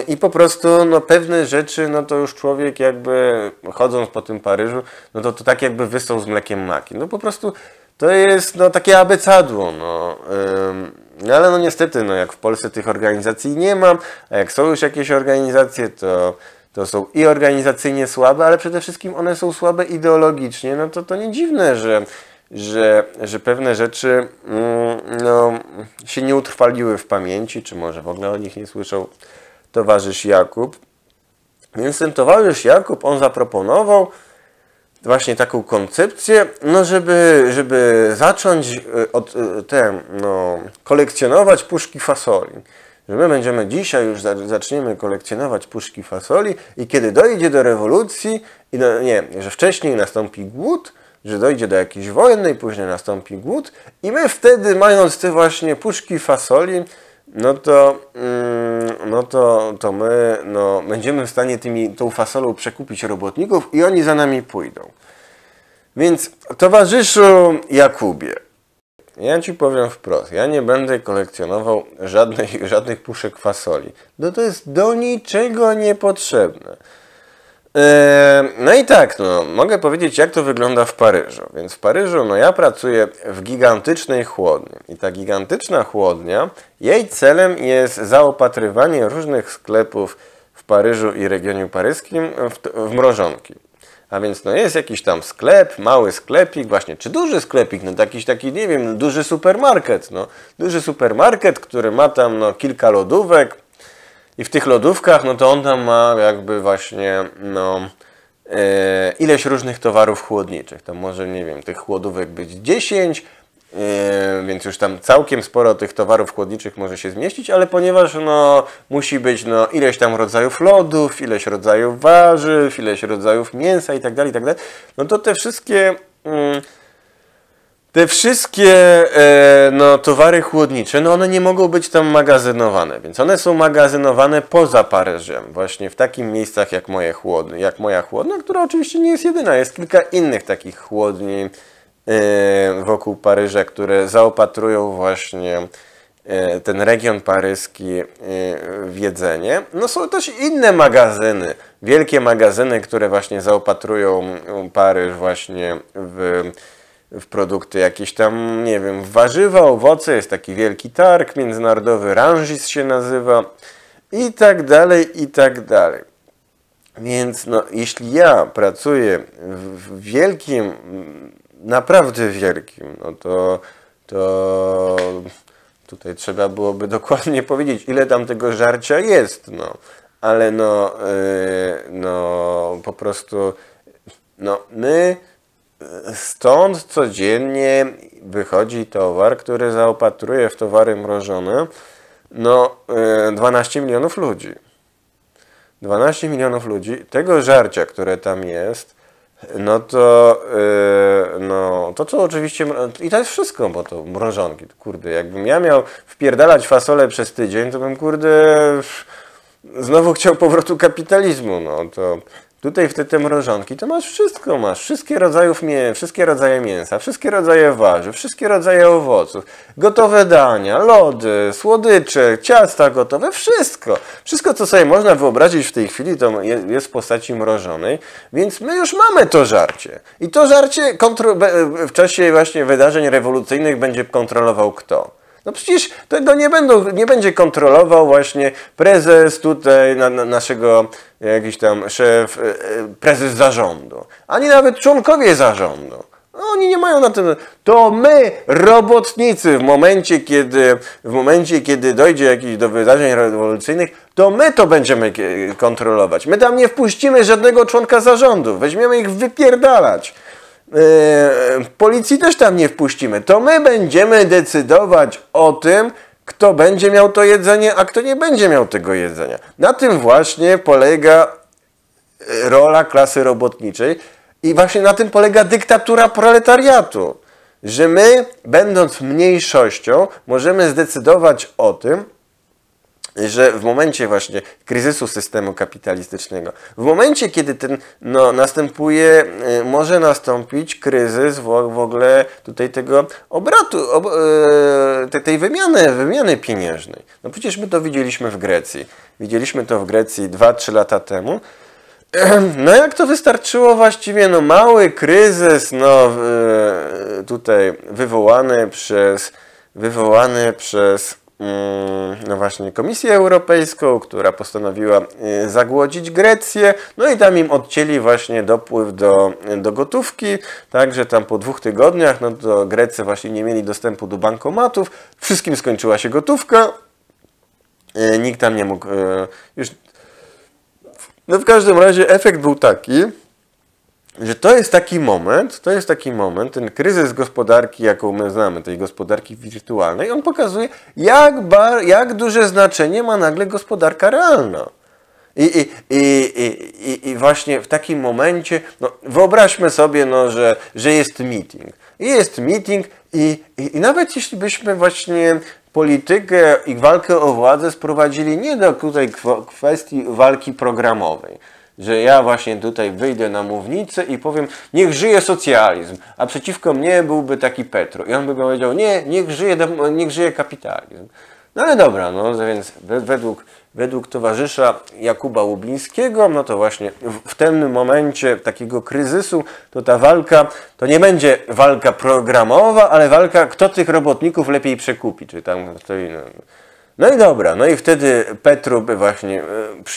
I po prostu no, pewne rzeczy, no to już człowiek jakby chodząc po tym Paryżu, no to, to tak jakby wystał z mlekiem maki. No po prostu to jest no, takie abecadło. No. No ale no niestety, no jak w Polsce tych organizacji nie mam, a jak są już jakieś organizacje, to, to są i organizacyjnie słabe, ale przede wszystkim one są słabe ideologicznie, no to to nie dziwne, że, że, że pewne rzeczy mm, no, się nie utrwaliły w pamięci, czy może w ogóle o nich nie słyszał towarzysz Jakub. Więc ten towarzysz Jakub, on zaproponował, właśnie taką koncepcję, no żeby, żeby zacząć e, od, e, te, no, kolekcjonować puszki fasoli. Że my będziemy dzisiaj już zaczniemy kolekcjonować puszki fasoli i kiedy dojdzie do rewolucji, i nie, że wcześniej nastąpi głód, że dojdzie do jakiejś wojny, później nastąpi głód i my wtedy mając te właśnie puszki fasoli, no to, mm, no to, to my no, będziemy w stanie tymi, tą fasolą przekupić robotników i oni za nami pójdą. Więc towarzyszu Jakubie, ja Ci powiem wprost, ja nie będę kolekcjonował żadnej, żadnych puszek fasoli. No to jest do niczego niepotrzebne. No i tak, no, mogę powiedzieć, jak to wygląda w Paryżu. Więc w Paryżu, no ja pracuję w gigantycznej chłodni. I ta gigantyczna chłodnia, jej celem jest zaopatrywanie różnych sklepów w Paryżu i regionie paryskim w, w mrożonki. A więc no jest jakiś tam sklep, mały sklepik, właśnie, czy duży sklepik, no jakiś taki, nie wiem, duży supermarket, no. Duży supermarket, który ma tam no, kilka lodówek, i w tych lodówkach, no to on tam ma jakby właśnie, no, e, ileś różnych towarów chłodniczych. Tam może, nie wiem, tych chłodówek być 10, e, więc już tam całkiem sporo tych towarów chłodniczych może się zmieścić, ale ponieważ no, musi być no, ileś tam rodzajów lodów, ileś rodzajów warzyw, ileś rodzajów mięsa i tak dalej, i tak dalej, no to te wszystkie... Mm, te wszystkie e, no, towary chłodnicze, no one nie mogą być tam magazynowane, więc one są magazynowane poza Paryżem, właśnie w takich miejscach jak, moje chłodnie, jak moja chłodnia, która oczywiście nie jest jedyna, jest kilka innych takich chłodni e, wokół Paryża, które zaopatrują właśnie e, ten region paryski e, w jedzenie. No są też inne magazyny, wielkie magazyny, które właśnie zaopatrują Paryż właśnie w w produkty jakieś tam, nie wiem, warzywa, owoce, jest taki wielki targ międzynarodowy, Rangis się nazywa i tak dalej, i tak dalej. Więc no, jeśli ja pracuję w wielkim, naprawdę wielkim, no to, to tutaj trzeba byłoby dokładnie <laughs> powiedzieć, ile tam tego żarcia jest, no. Ale no, yy, no po prostu, no my Stąd codziennie wychodzi towar, który zaopatruje w towary mrożone no, 12 e, milionów ludzi. 12 milionów ludzi, tego żarcia, które tam jest, no to, yy, no to co oczywiście, i to jest wszystko, bo to mrożonki, kurde, jakbym ja miał wpierdalać fasolę przez tydzień, to bym, kurde, znowu chciał powrotu kapitalizmu, no to Tutaj w te, te mrożonki to masz wszystko, masz wszystkie rodzajów mię, wszystkie rodzaje mięsa, wszystkie rodzaje warzyw, wszystkie rodzaje owoców, gotowe dania, lody, słodycze, ciasta gotowe, wszystko. Wszystko, co sobie można wyobrazić w tej chwili, to jest w postaci mrożonej, więc my już mamy to żarcie. I to żarcie w czasie właśnie wydarzeń rewolucyjnych będzie kontrolował kto? No przecież tego nie, będą, nie będzie kontrolował właśnie prezes tutaj, na, na naszego jakiś tam szef, e, e, prezes zarządu, ani nawet członkowie zarządu. No, oni nie mają na tym. To my, robotnicy, w momencie, kiedy, w momencie, kiedy dojdzie jakiś do wydarzeń rewolucyjnych, to my to będziemy kontrolować. My tam nie wpuścimy żadnego członka zarządu. Weźmiemy ich wypierdalać. Yy, policji też tam nie wpuścimy. To my będziemy decydować o tym, kto będzie miał to jedzenie, a kto nie będzie miał tego jedzenia. Na tym właśnie polega e, rola klasy robotniczej i właśnie na tym polega dyktatura proletariatu. Że my, będąc mniejszością, możemy zdecydować o tym, że w momencie właśnie kryzysu systemu kapitalistycznego, w momencie, kiedy ten no, następuje, y, może nastąpić kryzys w, w ogóle tutaj tego obratu, ob, y, tej wymiany, wymiany pieniężnej. No przecież my to widzieliśmy w Grecji. Widzieliśmy to w Grecji 2-3 lata temu. <clears throat> No jak to wystarczyło właściwie, no mały kryzys, no y, tutaj wywołany przez, wywołany przez no właśnie Komisję Europejską, która postanowiła y, zagłodzić Grecję, no i tam im odcięli właśnie dopływ do, do gotówki, także tam po dwóch tygodniach, no to Grecy właśnie nie mieli dostępu do bankomatów, wszystkim skończyła się gotówka, nikt tam nie mógł już... No w każdym razie efekt był taki, że to jest taki moment, to jest taki moment, ten kryzys gospodarki, jaką my znamy, tej gospodarki wirtualnej, on pokazuje, jak, bar, jak duże znaczenie ma nagle gospodarka realna. I, i, i, i, właśnie w takim momencie, no, wyobraźmy sobie, no, że, że jest meeting. I jest meeting i, i, i nawet jeśli byśmy właśnie politykę i walkę o władzę sprowadzili nie do tutaj kwestii walki programowej, że ja właśnie tutaj wyjdę na mównicę i powiem, niech żyje socjalizm, a przeciwko mnie byłby taki Petro. I on by powiedział, nie, niech żyje, niech żyje kapitalizm. No ale dobra, no więc według, według towarzysza Jakuba Łublińskiego, no to właśnie w, w tym momencie takiego kryzysu, to ta walka, to nie będzie walka programowa, ale walka, kto tych robotników lepiej przekupi, czy tam stoi, no, no i dobra, no i wtedy Petru by właśnie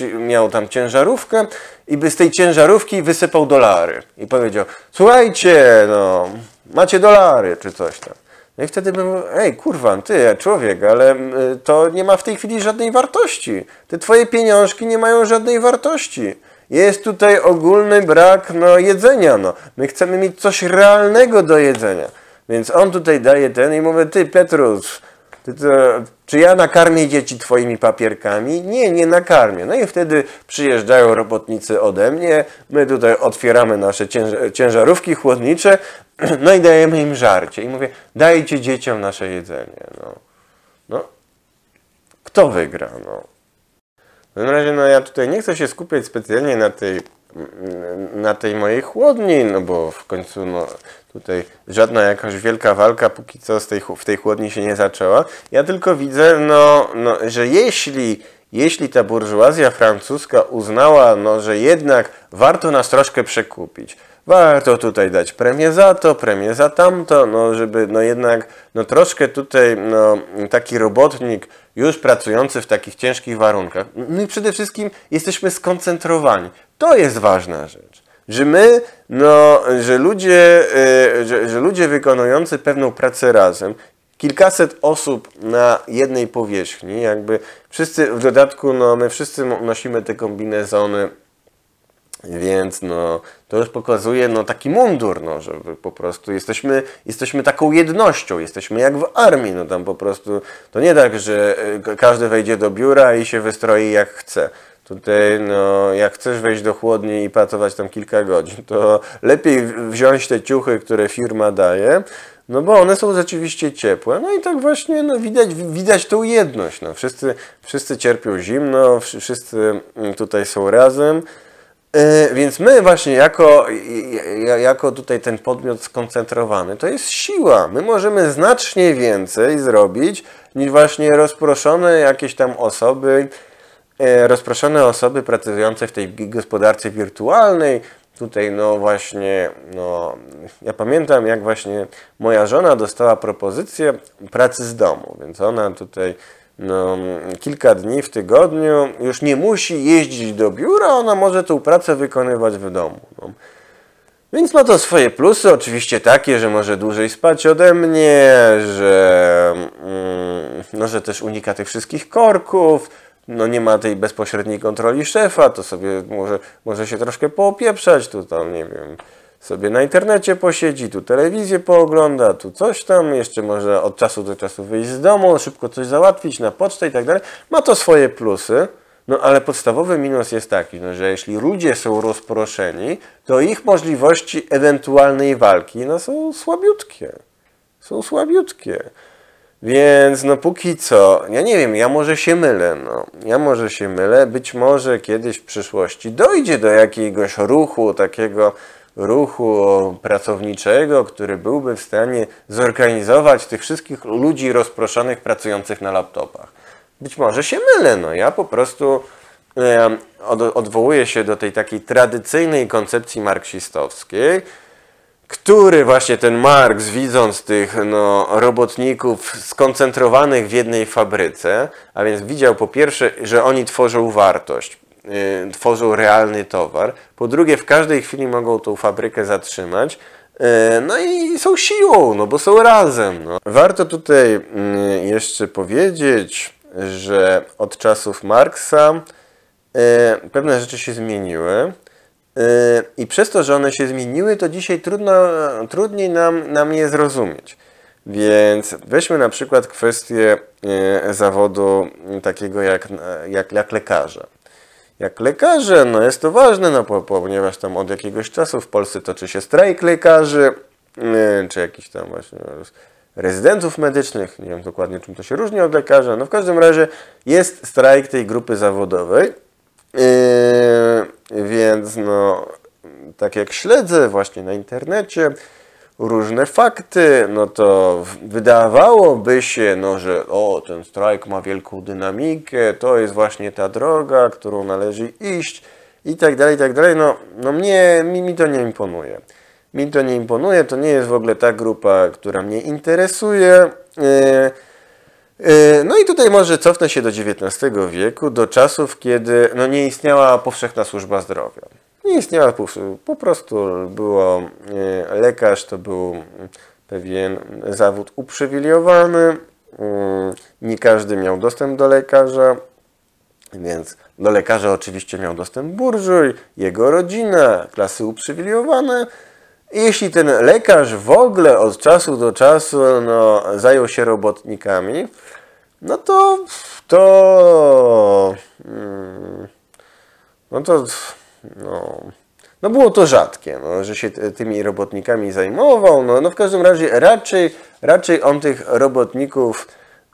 e, miał tam ciężarówkę i by z tej ciężarówki wysypał dolary. I powiedział, słuchajcie, no, macie dolary, czy coś tam. No i wtedy bym, ej kurwa, ty człowiek, ale to nie ma w tej chwili żadnej wartości. Te twoje pieniążki nie mają żadnej wartości. Jest tutaj ogólny brak no, jedzenia. No. My chcemy mieć coś realnego do jedzenia. Więc on tutaj daje ten i mówi, ty Petrus, czy ja nakarmię dzieci twoimi papierkami? Nie, nie nakarmię. No i wtedy przyjeżdżają robotnicy ode mnie, my tutaj otwieramy nasze ciężarówki chłodnicze, <clears throat> no i dajemy im żarcie. I mówię, dajcie dzieciom nasze jedzenie. No, no. kto wygra? No. W każdym razie, no ja tutaj nie chcę się skupiać specjalnie na tej, na tej mojej chłodni, no bo w końcu, no Tutaj żadna jakaś wielka walka póki co tej, w tej chłodni się nie zaczęła. Ja tylko widzę, no, no, że jeśli, jeśli ta burżuazja francuska uznała, no, że jednak warto nas troszkę przekupić, warto tutaj dać premię za to, premię za tamto, no, żeby no, jednak no, troszkę tutaj no, taki robotnik już pracujący w takich ciężkich warunkach, no i przede wszystkim jesteśmy skoncentrowani. To jest ważna rzecz że my, no, że ludzie, e, że, że ludzie wykonujący pewną pracę razem, kilkaset osób na jednej powierzchni, jakby wszyscy, w dodatku, no, my wszyscy nosimy te kombinezony, więc no, to już pokazuje no, taki mundur, no, że po prostu jesteśmy, jesteśmy taką jednością, jesteśmy jak w armii, no tam po prostu, to nie tak, że e, każdy wejdzie do biura i się wystroi jak chce. Tutaj, no, jak chcesz wejść do chłodni i pracować tam kilka godzin, to lepiej wziąć te ciuchy, które firma daje, no bo one są rzeczywiście ciepłe. No i tak właśnie no, widać, widać tą jedność. No. Wszyscy, wszyscy cierpią zimno, wszyscy mm, tutaj są razem. E, więc my właśnie jako, jako tutaj ten podmiot skoncentrowany, to jest siła. My możemy znacznie więcej zrobić niż właśnie rozproszone jakieś tam osoby, rozproszone osoby pracujące w tej gospodarce wirtualnej, tutaj no właśnie, no ja pamiętam jak właśnie moja żona dostała propozycję pracy z domu, więc ona tutaj no, kilka dni w tygodniu już nie musi jeździć do biura, ona może tą pracę wykonywać w domu. No. Więc ma to swoje plusy, oczywiście takie, że może dłużej spać ode mnie, że, mm, no, że też unika tych wszystkich korków, no nie ma tej bezpośredniej kontroli szefa, to sobie może, może się troszkę poopieprzać, tu tam, nie wiem, sobie na internecie posiedzi, tu telewizję poogląda, tu coś tam, jeszcze może od czasu do czasu wyjść z domu, szybko coś załatwić na pocztę i tak dalej. Ma to swoje plusy, no ale podstawowy minus jest taki, no, że jeśli ludzie są rozproszeni, to ich możliwości ewentualnej walki no, są słabiutkie. Są słabiutkie. Więc no póki co, ja nie wiem, ja może się mylę, no. Ja może się mylę, być może kiedyś w przyszłości dojdzie do jakiegoś ruchu, takiego ruchu pracowniczego, który byłby w stanie zorganizować tych wszystkich ludzi rozproszonych pracujących na laptopach. Być może się mylę, no ja po prostu e, od, odwołuję się do tej takiej tradycyjnej koncepcji marksistowskiej, który właśnie ten Marx, widząc tych no, robotników skoncentrowanych w jednej fabryce, a więc widział po pierwsze, że oni tworzą wartość, yy, tworzą realny towar, po drugie w każdej chwili mogą tą fabrykę zatrzymać, yy, no i są siłą, no bo są razem. No. Warto tutaj yy, jeszcze powiedzieć, że od czasów Marksa y, pewne rzeczy się zmieniły. I przez to, że one się zmieniły, to dzisiaj trudno, trudniej nam, nam je zrozumieć. Więc weźmy na przykład kwestię e, zawodu takiego jak, jak, jak lekarza. Jak lekarze, no jest to ważne, no, ponieważ tam od jakiegoś czasu w Polsce toczy się strajk lekarzy, e, czy jakiś tam właśnie rezydentów medycznych, nie wiem dokładnie czym to się różni od lekarza, no w każdym razie jest strajk tej grupy zawodowej. Yy, więc no, tak jak śledzę właśnie na internecie różne fakty, no to wydawałoby się, no, że o, ten strajk ma wielką dynamikę, to jest właśnie ta droga, którą należy iść i tak dalej, i tak dalej. No, no mnie, mi, mi to nie imponuje. Mi to nie imponuje, to nie jest w ogóle ta grupa, która mnie interesuje. Yy, no i tutaj może cofnę się do XIX wieku, do czasów, kiedy no, nie istniała powszechna służba zdrowia. Nie istniała, po prostu było e, lekarz, to był pewien zawód uprzywilejowany, mm, nie każdy miał dostęp do lekarza, więc do lekarza oczywiście miał dostęp burżuj, jego rodzina, klasy uprzywilejowane. Jeśli ten lekarz w ogóle od czasu do czasu no, zajął się robotnikami, no to to mm, no to no, no było to rzadkie, no, że się tymi robotnikami zajmował. No, no w każdym razie raczej, raczej on tych robotników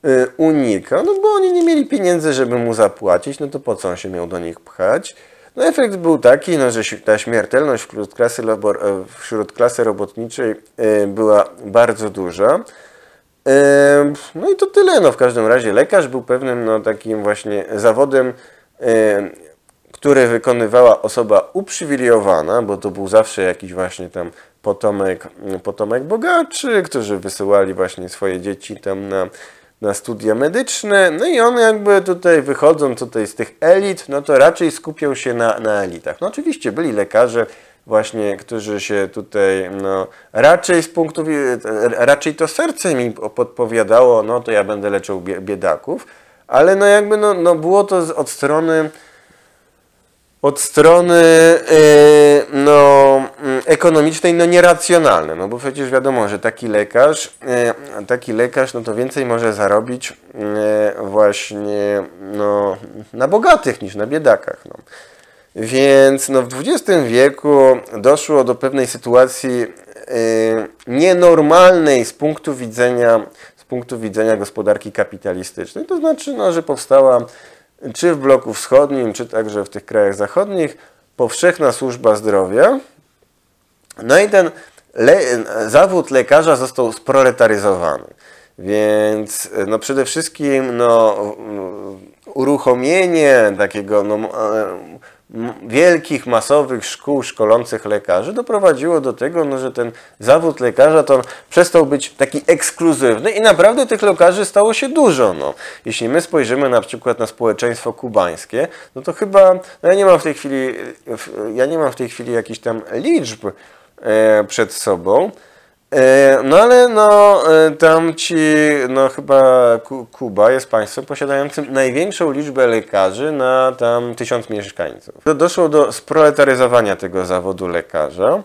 y, unikał, no bo oni nie mieli pieniędzy, żeby mu zapłacić, no to po co on się miał do nich pchać? No efekt był taki, no, że ta śmiertelność wśród klasy, labor, e, wśród klasy robotniczej y, była bardzo duża. No i to tyle. No w każdym razie lekarz był pewnym no, takim właśnie zawodem, który wykonywała osoba uprzywilejowana, bo to był zawsze jakiś właśnie tam potomek, potomek bogaczy, którzy wysyłali właśnie swoje dzieci tam na, na studia medyczne. No i on jakby tutaj wychodząc tutaj z tych elit, no to raczej skupiał się na, na elitach. No oczywiście byli lekarze, właśnie, którzy się tutaj, no, raczej z punktu, raczej to serce mi podpowiadało, no to ja będę leczył biedaków, ale no jakby, no, no było to od strony, od strony yy, no, mm, ekonomicznej no nieracjonalne, no bo przecież wiadomo, że taki lekarz, yy, taki lekarz no to więcej może zarobić yy, właśnie no, na bogatych niż na biedakach. No. Więc no, w XX wieku doszło do pewnej sytuacji yy, nienormalnej z punktu widzenia z punktu widzenia gospodarki kapitalistycznej. To znaczy, no, że powstała czy w bloku wschodnim, czy także w tych krajach zachodnich powszechna służba zdrowia. No i ten le zawód lekarza został sproletaryzowany. Więc no przede wszystkim no, uruchomienie takiego no, wielkich, masowych szkół szkolących lekarzy doprowadziło do tego, no, że ten zawód lekarza to przestał być taki ekskluzywny i naprawdę tych lekarzy stało się dużo. No. Jeśli my spojrzymy na przykład na społeczeństwo kubańskie, no to chyba, no ja nie mam w tej chwili, ja nie mam w tej chwili jakichś tam liczb e, przed sobą, no ale no, e, tam ci, no chyba Kuba jest państwem posiadającym największą liczbę lekarzy na tam tysiąc mieszkańców. Doszło do sproletaryzowania tego zawodu lekarza.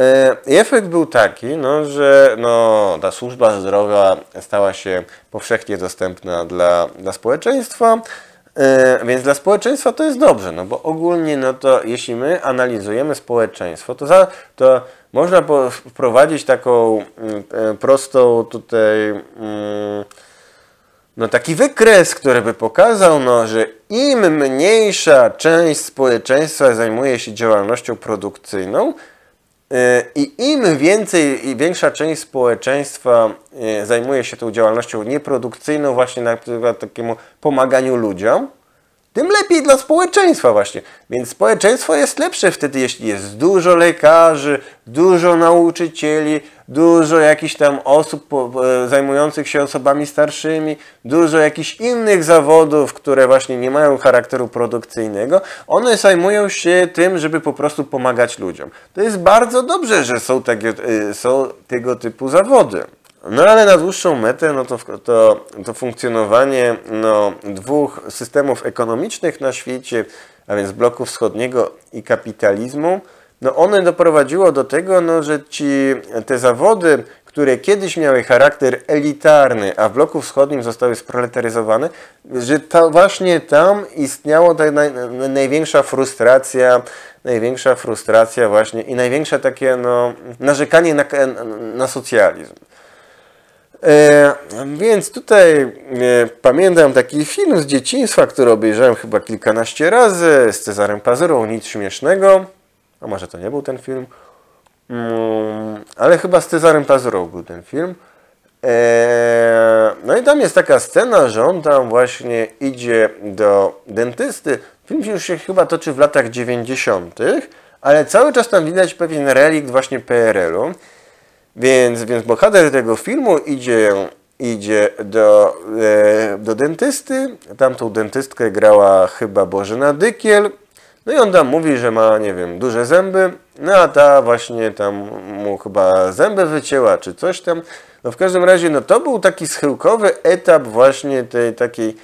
E, efekt był taki, no, że no, ta służba zdrowia stała się powszechnie dostępna dla, dla społeczeństwa, więc dla społeczeństwa to jest dobrze, no bo ogólnie, no to jeśli my analizujemy społeczeństwo, to, za, to można wprowadzić taką mm, e, prostą tutaj mm, no taki wykres, który by pokazał, no, że im mniejsza część społeczeństwa zajmuje się działalnością produkcyjną e, i im więcej i większa część społeczeństwa e, zajmuje się tą działalnością nieprodukcyjną, właśnie na przykład takiemu pomaganiu ludziom, tym lepiej dla społeczeństwa właśnie. Więc społeczeństwo jest lepsze wtedy, jeśli jest dużo lekarzy, dużo nauczycieli, dużo jakichś tam osób e, zajmujących się osobami starszymi, dużo jakichś innych zawodów, które właśnie nie mają charakteru produkcyjnego. One zajmują się tym, żeby po prostu pomagać ludziom. To jest bardzo dobrze, że są, takie, są tego typu zawody. No ale na dłuższą metę no to, to, to funkcjonowanie no, dwóch systemów ekonomicznych na świecie, a więc bloku wschodniego i kapitalizmu, no one doprowadziło do tego, no, że ci, te zawody, które kiedyś miały charakter elitarny, a w bloku wschodnim zostały sproletaryzowane, że to właśnie tam istniała ta naj, największa frustracja, największa frustracja właśnie i największe takie no, narzekanie na, na socjalizm. E, więc tutaj e, pamiętam taki film z dzieciństwa, który obejrzałem chyba kilkanaście razy z Cezarem Pazurą, nic śmiesznego. A może to nie był ten film? Mm, ale chyba z Cezarem Pazurą był ten film. E, no i tam jest taka scena, że on tam właśnie idzie do dentysty. Film już się chyba toczy w latach 90., ale cały czas tam widać pewien relikt właśnie PRL-u. Więc, więc bohater tego filmu idzie, idzie do, e, do dentysty. Tamtą dentystkę grała chyba Bożena Dykiel. No i on tam mówi, że ma, nie wiem, duże zęby. No a ta właśnie tam mu chyba zęby wycięła, czy coś tam. No w każdym razie, no to był taki schyłkowy etap właśnie tej takiej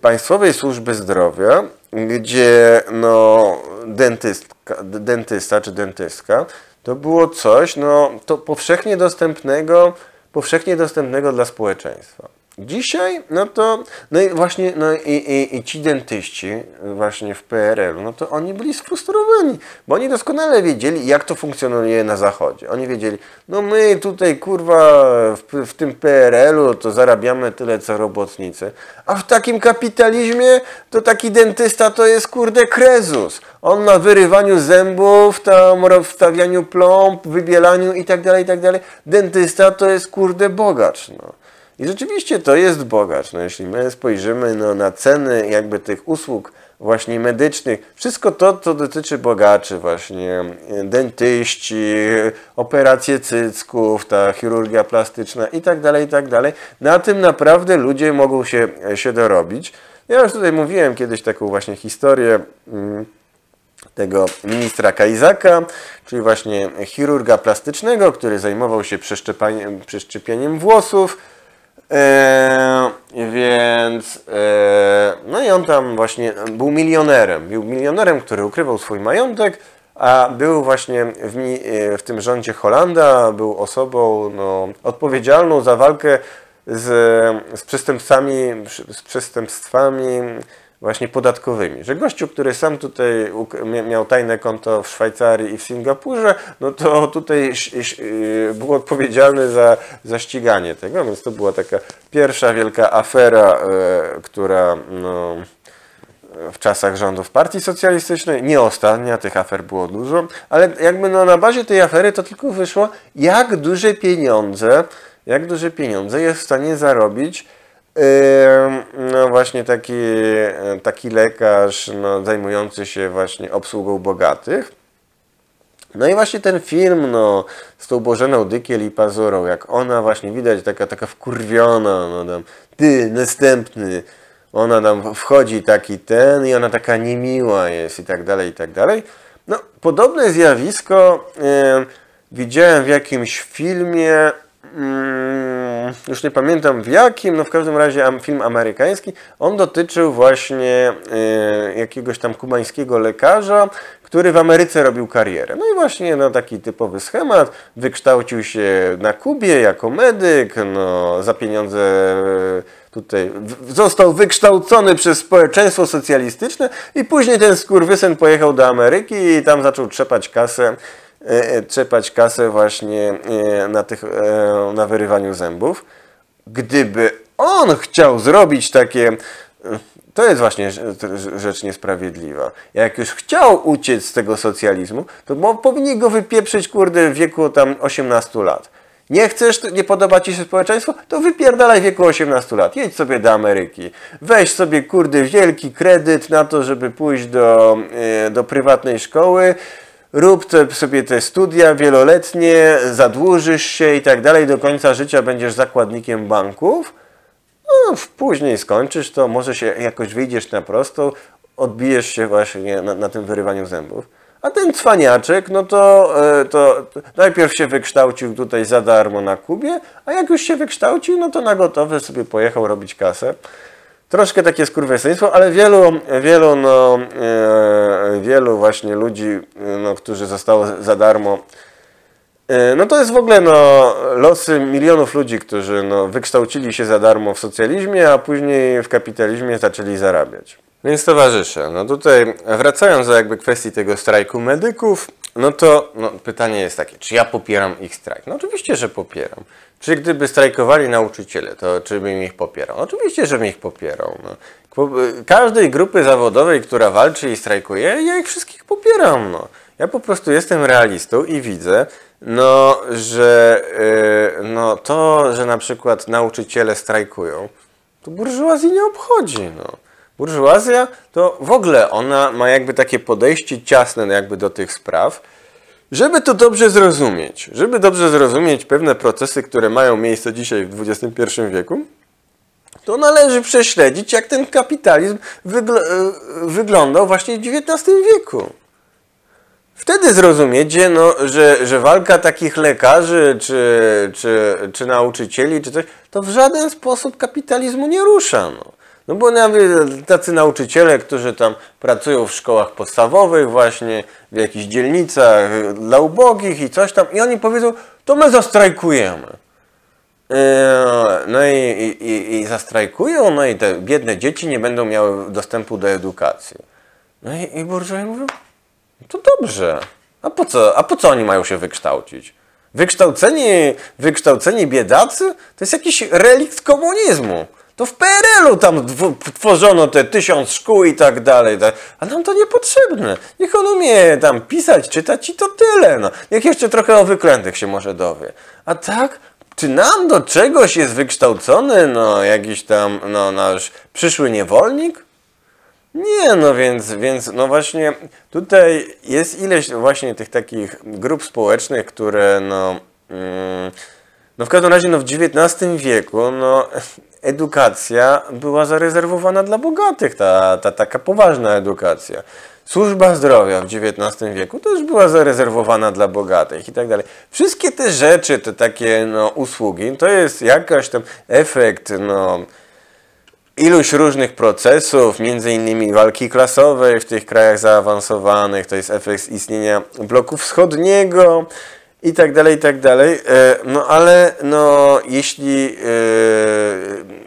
państwowej służby zdrowia, gdzie no dentystka, dentysta czy dentystka to było coś, no, to powszechnie dostępnego, powszechnie dostępnego dla społeczeństwa. Dzisiaj, no to, no i właśnie, no i, i, i ci dentyści właśnie w PRL-u, no to oni byli sfrustrowani, bo oni doskonale wiedzieli, jak to funkcjonuje na Zachodzie. Oni wiedzieli, no my tutaj, kurwa, w, w tym PRL-u to zarabiamy tyle, co robotnicy, a w takim kapitalizmie to taki dentysta to jest, kurde, krezus. On na wyrywaniu zębów, tam wstawianiu plomb, wybielaniu i tak dalej, i tak. Dentysta to jest, kurde, bogacz, no. I rzeczywiście to jest bogacz. No, jeśli my spojrzymy no, na ceny jakby tych usług właśnie medycznych, wszystko to, co dotyczy bogaczy, właśnie dentyści, operacje cycków, ta chirurgia plastyczna i tak dalej, i dalej. Na tym naprawdę ludzie mogą się, się dorobić. Ja już tutaj mówiłem kiedyś taką właśnie historię mm, tego ministra Kajzaka, czyli właśnie chirurga plastycznego, który zajmował się przeszczepianiem włosów, E, więc e, no i on tam właśnie był milionerem. Był milionerem, który ukrywał swój majątek, a był właśnie w, e, w tym rządzie Holanda, był osobą no, odpowiedzialną za walkę z, z przestępstwami, z przestępstwami właśnie podatkowymi. Że gościu, który sam tutaj miał tajne konto w Szwajcarii i w Singapurze, no to tutaj y, był odpowiedzialny za, za ściganie tego, więc to była taka pierwsza wielka afera, e, która no, w czasach rządów partii socjalistycznej, nie ostatnia, tych afer było dużo, ale jakby no, na bazie tej afery to tylko wyszło, jak duże pieniądze, jak duże pieniądze jest w stanie zarobić No właśnie taki, taki lekarz no, zajmujący się właśnie obsługą bogatych. No i właśnie ten film, no, z tą Bożeną Dykiel i Pazurą, jak ona właśnie widać taka, taka wkurwiona, no tam, ty, następny, ona tam wchodzi taki ten i ona taka niemiła jest i tak dalej, i tak dalej. No, podobne zjawisko e, widziałem w jakimś filmie, już nie pamiętam w jakim, no w każdym razie film amerykański. On dotyczył właśnie e, jakiegoś tam kubańskiego lekarza, który w Ameryce robił karierę. No i właśnie no, taki typowy schemat. Wykształcił się na Kubie jako medyk, no, za pieniądze tutaj został wykształcony przez społeczeństwo socjalistyczne i później ten skurwysyn pojechał do Ameryki i tam zaczął trzepać kasę, trzepać kasę właśnie e, na, tych, na wyrywaniu zębów. Gdyby on chciał zrobić takie to jest właśnie rzecz niesprawiedliwa. Jak już chciał uciec z tego socjalizmu, to powinni go wypieprzyć, kurde, w wieku tam 18 lat. Nie chcesz, nie podoba ci się społeczeństwo, to wypierdalaj w wieku 18 lat. Jedź sobie do Ameryki. Weź sobie, kurde, wielki kredyt na to, żeby pójść do, e, do prywatnej szkoły. Rób sobie te studia wieloletnie, zadłużysz się i tak dalej. Do końca życia będziesz zakładnikiem banków. No, później skończysz to, może się jakoś wyjdziesz na prostą, odbijesz się właśnie na, na tym wyrywaniu zębów. A ten cwaniaczek, no to, e, to, to, najpierw się wykształcił tutaj za darmo na Kubie, a jak już się wykształcił, no to na gotowe sobie pojechał robić kasę. Troszkę takie skurwysyństwo, ale wielu, wielu, no, e, wielu właśnie ludzi, no, którzy zostało za darmo e, no to jest w ogóle no, losy milionów ludzi, którzy no, wykształcili się za darmo w socjalizmie, a później w kapitalizmie zaczęli zarabiać. Więc towarzysze, no tutaj wracając do jakby kwestii tego strajku medyków, no to no, pytanie jest takie, czy ja popieram ich strajk? No oczywiście, że popieram. Czy gdyby strajkowali nauczyciele, to czy bym ich popierał? Oczywiście, że bym ich popierał. No. Każdej grupy zawodowej, która walczy i strajkuje, ja ich wszystkich popieram. No. Ja po prostu jestem realistą i widzę, no, że yy, no, to, że na przykład nauczyciele strajkują, to burżuazji nie obchodzi. No. Burżuazja to w ogóle ona ma jakby takie podejście ciasne jakby do tych spraw, żeby to dobrze zrozumieć, żeby dobrze zrozumieć pewne procesy, które mają miejsce dzisiaj w XXI wieku, to należy prześledzić, jak ten kapitalizm wygl e, wyglądał właśnie w XIX wieku. Wtedy zrozumiecie, no, że, że walka takich lekarzy, czy, czy, czy nauczycieli, czy coś, to w żaden sposób kapitalizmu nie rusza. No. No bo nawet tacy nauczyciele, którzy tam pracują w szkołach podstawowych, właśnie w jakichś dzielnicach dla ubogich i coś tam, i oni powiedzą, to my zastrajkujemy. E, no i, i, i zastrajkują, no i te biedne dzieci nie będą miały dostępu do edukacji. No i, i burżowie mówią, to dobrze. A po co, a po co oni mają się wykształcić? Wykształceni, wykształceni biedacy to jest jakiś relikt komunizmu. To w PRL-u tam tworzono te tysiąc szkół i tak dalej, tak? a nam to niepotrzebne. Niech on umie tam pisać, czytać i to tyle. No. Niech jeszcze trochę o wyklętych się może dowie. A tak, czy nam do czegoś jest wykształcony no, jakiś tam no, nasz przyszły niewolnik? Nie, no więc, więc no właśnie tutaj jest ileś właśnie tych takich grup społecznych, które no, mm, no w każdym razie no w XIX wieku no edukacja była zarezerwowana dla bogatych, ta, ta taka poważna edukacja. Służba zdrowia w XIX wieku też była zarezerwowana dla bogatych i tak dalej. Wszystkie te rzeczy, te takie no, usługi, to jest jakaś tam efekt no, iluś różnych procesów, między innymi walki klasowej w tych krajach zaawansowanych, to jest efekt istnienia bloku wschodniego, i tak dalej, i tak dalej. E, no ale no, jeśli, e,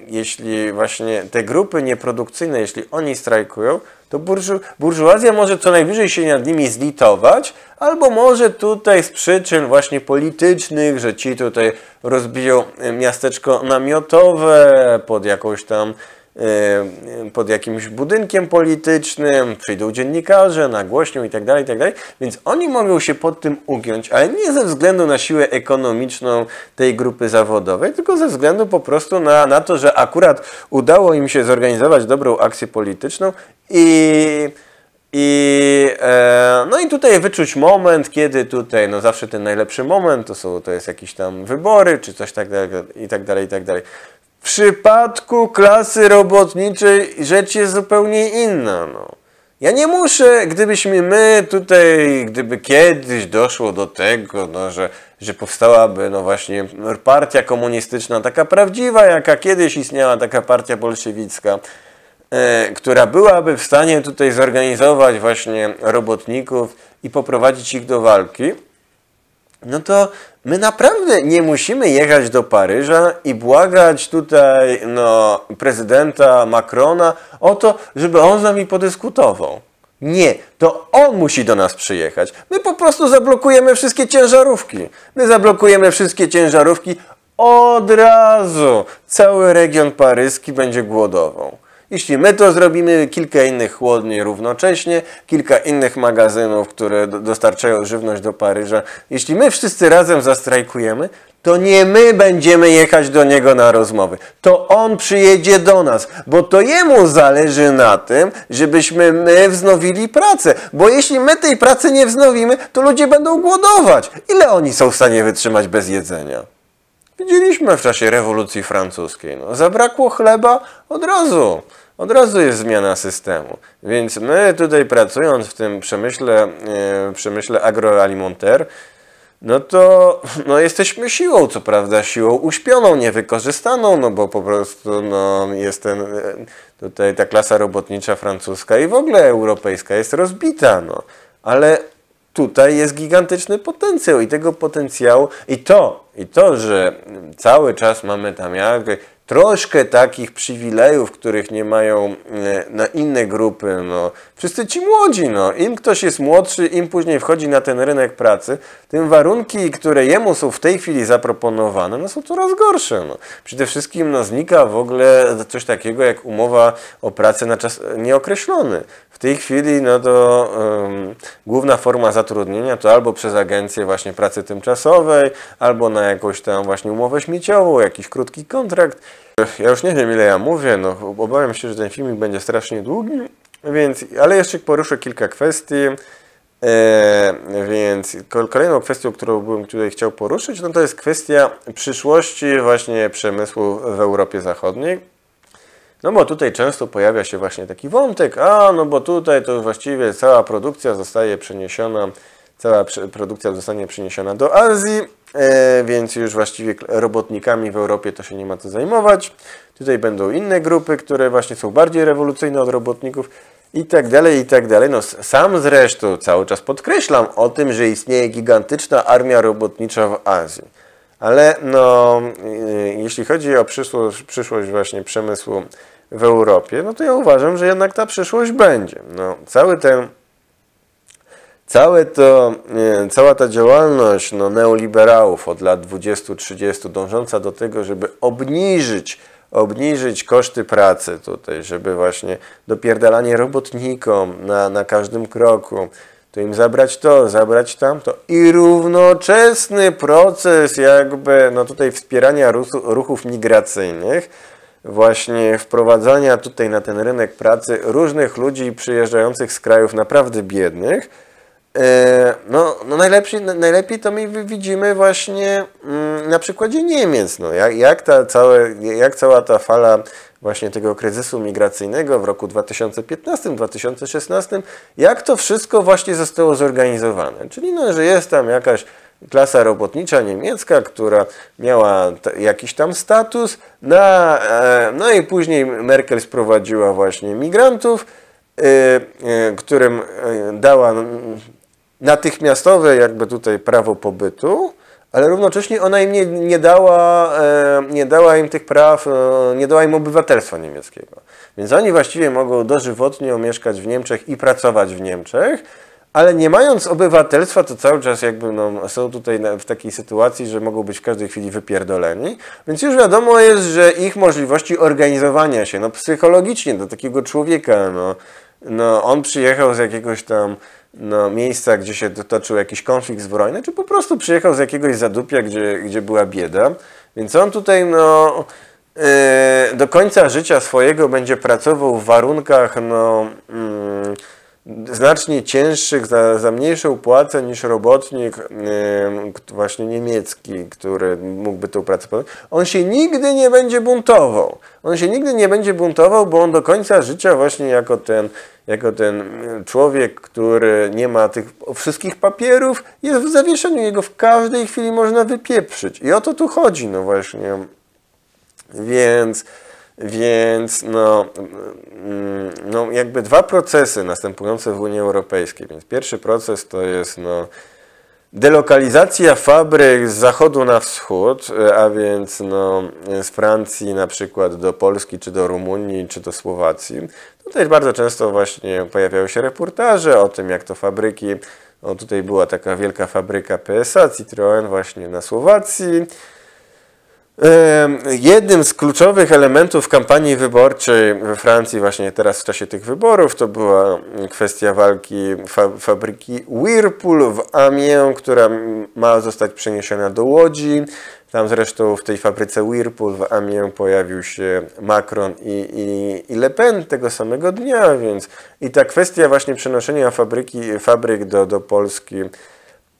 jeśli właśnie te grupy nieprodukcyjne, jeśli oni strajkują, to burżu, burżuazja może co najwyżej się nad nimi zlitować, albo może tutaj z przyczyn właśnie politycznych, że ci tutaj rozbiją miasteczko namiotowe pod jakąś tam pod jakimś budynkiem politycznym, przyjdą dziennikarze, nagłośnią i tak dalej, i tak. Więc oni mogą się pod tym ugiąć, ale nie ze względu na siłę ekonomiczną tej grupy zawodowej, tylko ze względu po prostu na, na to, że akurat udało im się zorganizować dobrą akcję polityczną i i, e, no i tutaj wyczuć moment, kiedy tutaj, no zawsze ten najlepszy moment to są, to jest jakieś tam wybory, czy coś tak dalej, i tak dalej, i tak dalej. W przypadku klasy robotniczej rzecz jest zupełnie inna, no. Ja nie muszę, gdybyśmy my tutaj, gdyby kiedyś doszło do tego, no, że, że powstałaby no właśnie partia komunistyczna, taka prawdziwa, jaka kiedyś istniała, taka partia bolszewicka, E, która byłaby w stanie tutaj zorganizować właśnie robotników i poprowadzić ich do walki, no to my naprawdę nie musimy jechać do Paryża i błagać tutaj no, prezydenta Macrona o to, żeby on z nami podyskutował. Nie, to on musi do nas przyjechać. My po prostu zablokujemy wszystkie ciężarówki. My zablokujemy wszystkie ciężarówki od razu. Cały region paryski będzie głodował. Jeśli my to zrobimy, kilka innych chłodni równocześnie, kilka innych magazynów, które dostarczają żywność do Paryża, jeśli my wszyscy razem zastrajkujemy, to nie my będziemy jechać do niego na rozmowy. To on przyjedzie do nas, bo to jemu zależy na tym, żebyśmy my wznowili pracę. Bo jeśli my tej pracy nie wznowimy, to ludzie będą głodować. Ile oni są w stanie wytrzymać bez jedzenia? Widzieliśmy w czasie rewolucji francuskiej. No, zabrakło chleba od razu. Od razu jest zmiana systemu. Więc my tutaj pracując w tym przemyśle, e, przemyśle agroalimentaire, no to no jesteśmy siłą, co prawda siłą uśpioną, niewykorzystaną, no bo po prostu no, jest ten, e, tutaj ta klasa robotnicza francuska i w ogóle europejska jest rozbita, no. Ale tutaj jest gigantyczny potencjał i tego potencjału i to, i to, że cały czas mamy tam jakby troszkę takich przywilejów, których nie mają e, na inne grupy. No. Wszyscy ci młodzi, no. im ktoś jest młodszy, im później wchodzi na ten rynek pracy, tym warunki, które jemu są w tej chwili zaproponowane, no, są coraz gorsze. No. Przede wszystkim no, znika w ogóle coś takiego jak umowa o pracę na czas nieokreślony. W tej chwili no to um, główna forma zatrudnienia to albo przez agencję właśnie pracy tymczasowej, albo na jakąś tam właśnie umowę śmieciową, jakiś krótki kontrakt. Ja już nie wiem ile ja mówię, no obawiam się, że ten filmik będzie strasznie długi, więc, ale jeszcze poruszę kilka kwestii. E, więc kolejną kwestią, którą bym tutaj chciał poruszyć, no to jest kwestia przyszłości właśnie przemysłu w Europie Zachodniej. No bo tutaj często pojawia się właśnie taki wątek, a no bo tutaj to właściwie cała produkcja zostaje przeniesiona, cała produkcja zostanie przeniesiona do Azji, e, więc już właściwie robotnikami w Europie to się nie ma co zajmować. Tutaj będą inne grupy, które właśnie są bardziej rewolucyjne od robotników i tak dalej, i tak dalej. No, sam zresztą cały czas podkreślam o tym, że istnieje gigantyczna armia robotnicza w Azji. Ale no, y, jeśli chodzi o przyszłość, przyszłość właśnie przemysłu w Europie, no to ja uważam, że jednak ta przyszłość będzie. No, cały ten, całe to, y, cała ta działalność no, neoliberałów od lat 20-30 dążąca do tego, żeby obniżyć obniżyć koszty pracy tutaj, żeby właśnie dopierdalanie robotnikom na, na każdym kroku, to im zabrać to, zabrać tamto i równoczesny proces jakby no tutaj wspierania ruchów migracyjnych, właśnie wprowadzania tutaj na ten rynek pracy różnych ludzi przyjeżdżających z krajów naprawdę biednych, e, no, no najlepiej, najlepiej to my widzimy właśnie mm, na przykładzie Niemiec. No, jak, jak, ta całe, jak cała ta fala właśnie tego kryzysu migracyjnego w roku 2015-2016, jak to wszystko właśnie zostało zorganizowane. Czyli no, że jest tam jakaś klasa robotnicza niemiecka, która miała jakiś tam status, na, e, no i później Merkel sprowadziła właśnie migrantów, e, e, którym dała natychmiastowe jakby tutaj prawo pobytu, ale równocześnie ona im nie, nie, dała, e, nie dała im tych praw, e, nie dała im obywatelstwa niemieckiego. Więc oni właściwie mogą dożywotnio mieszkać w Niemczech i pracować w Niemczech, ale nie mając obywatelstwa, to cały czas jakby no, są tutaj w takiej sytuacji, że mogą być w każdej chwili wypierdoleni. Więc już wiadomo jest, że ich możliwości organizowania się no, psychologicznie do takiego człowieka, no, no, on przyjechał z jakiegoś tam no, miejsca, gdzie się toczył jakiś konflikt zbrojny, czy po prostu przyjechał z jakiegoś zadupia, gdzie, gdzie była bieda. Więc on tutaj no, yy, do końca życia swojego będzie pracował w warunkach no, yy, znacznie cięższych, za, za mniejszą płacę niż robotnik yy, właśnie niemiecki, który mógłby tą pracę podjąć. On się nigdy nie będzie buntował. On się nigdy nie będzie buntował, bo on do końca życia właśnie jako ten, jako ten człowiek, który nie ma tych wszystkich papierów, jest w zawieszeniu. Jego w każdej chwili można wypieprzyć. I o to tu chodzi, no właśnie. Więc... Więc no, mm, no jakby dwa procesy następujące w Unii Europejskiej. Więc pierwszy proces to jest no, delokalizacja fabryk z zachodu na wschód, a więc no, z Francji na przykład do Polski, czy do Rumunii, czy do Słowacji. Tutaj bardzo często właśnie pojawiały się reportaże o tym, jak to fabryki, no tutaj była taka wielka fabryka PSA, Citroën właśnie na Słowacji, Jednym z kluczowych elementów kampanii wyborczej we Francji właśnie teraz w czasie tych wyborów to była kwestia walki fa fabryki Whirlpool w Amiens, która ma zostać przeniesiona do Łodzi. Tam zresztą w tej fabryce Whirlpool w Amiens pojawił się Macron i, i, i Le Pen tego samego dnia, więc i ta kwestia właśnie przenoszenia fabryki, fabryk do, do Polski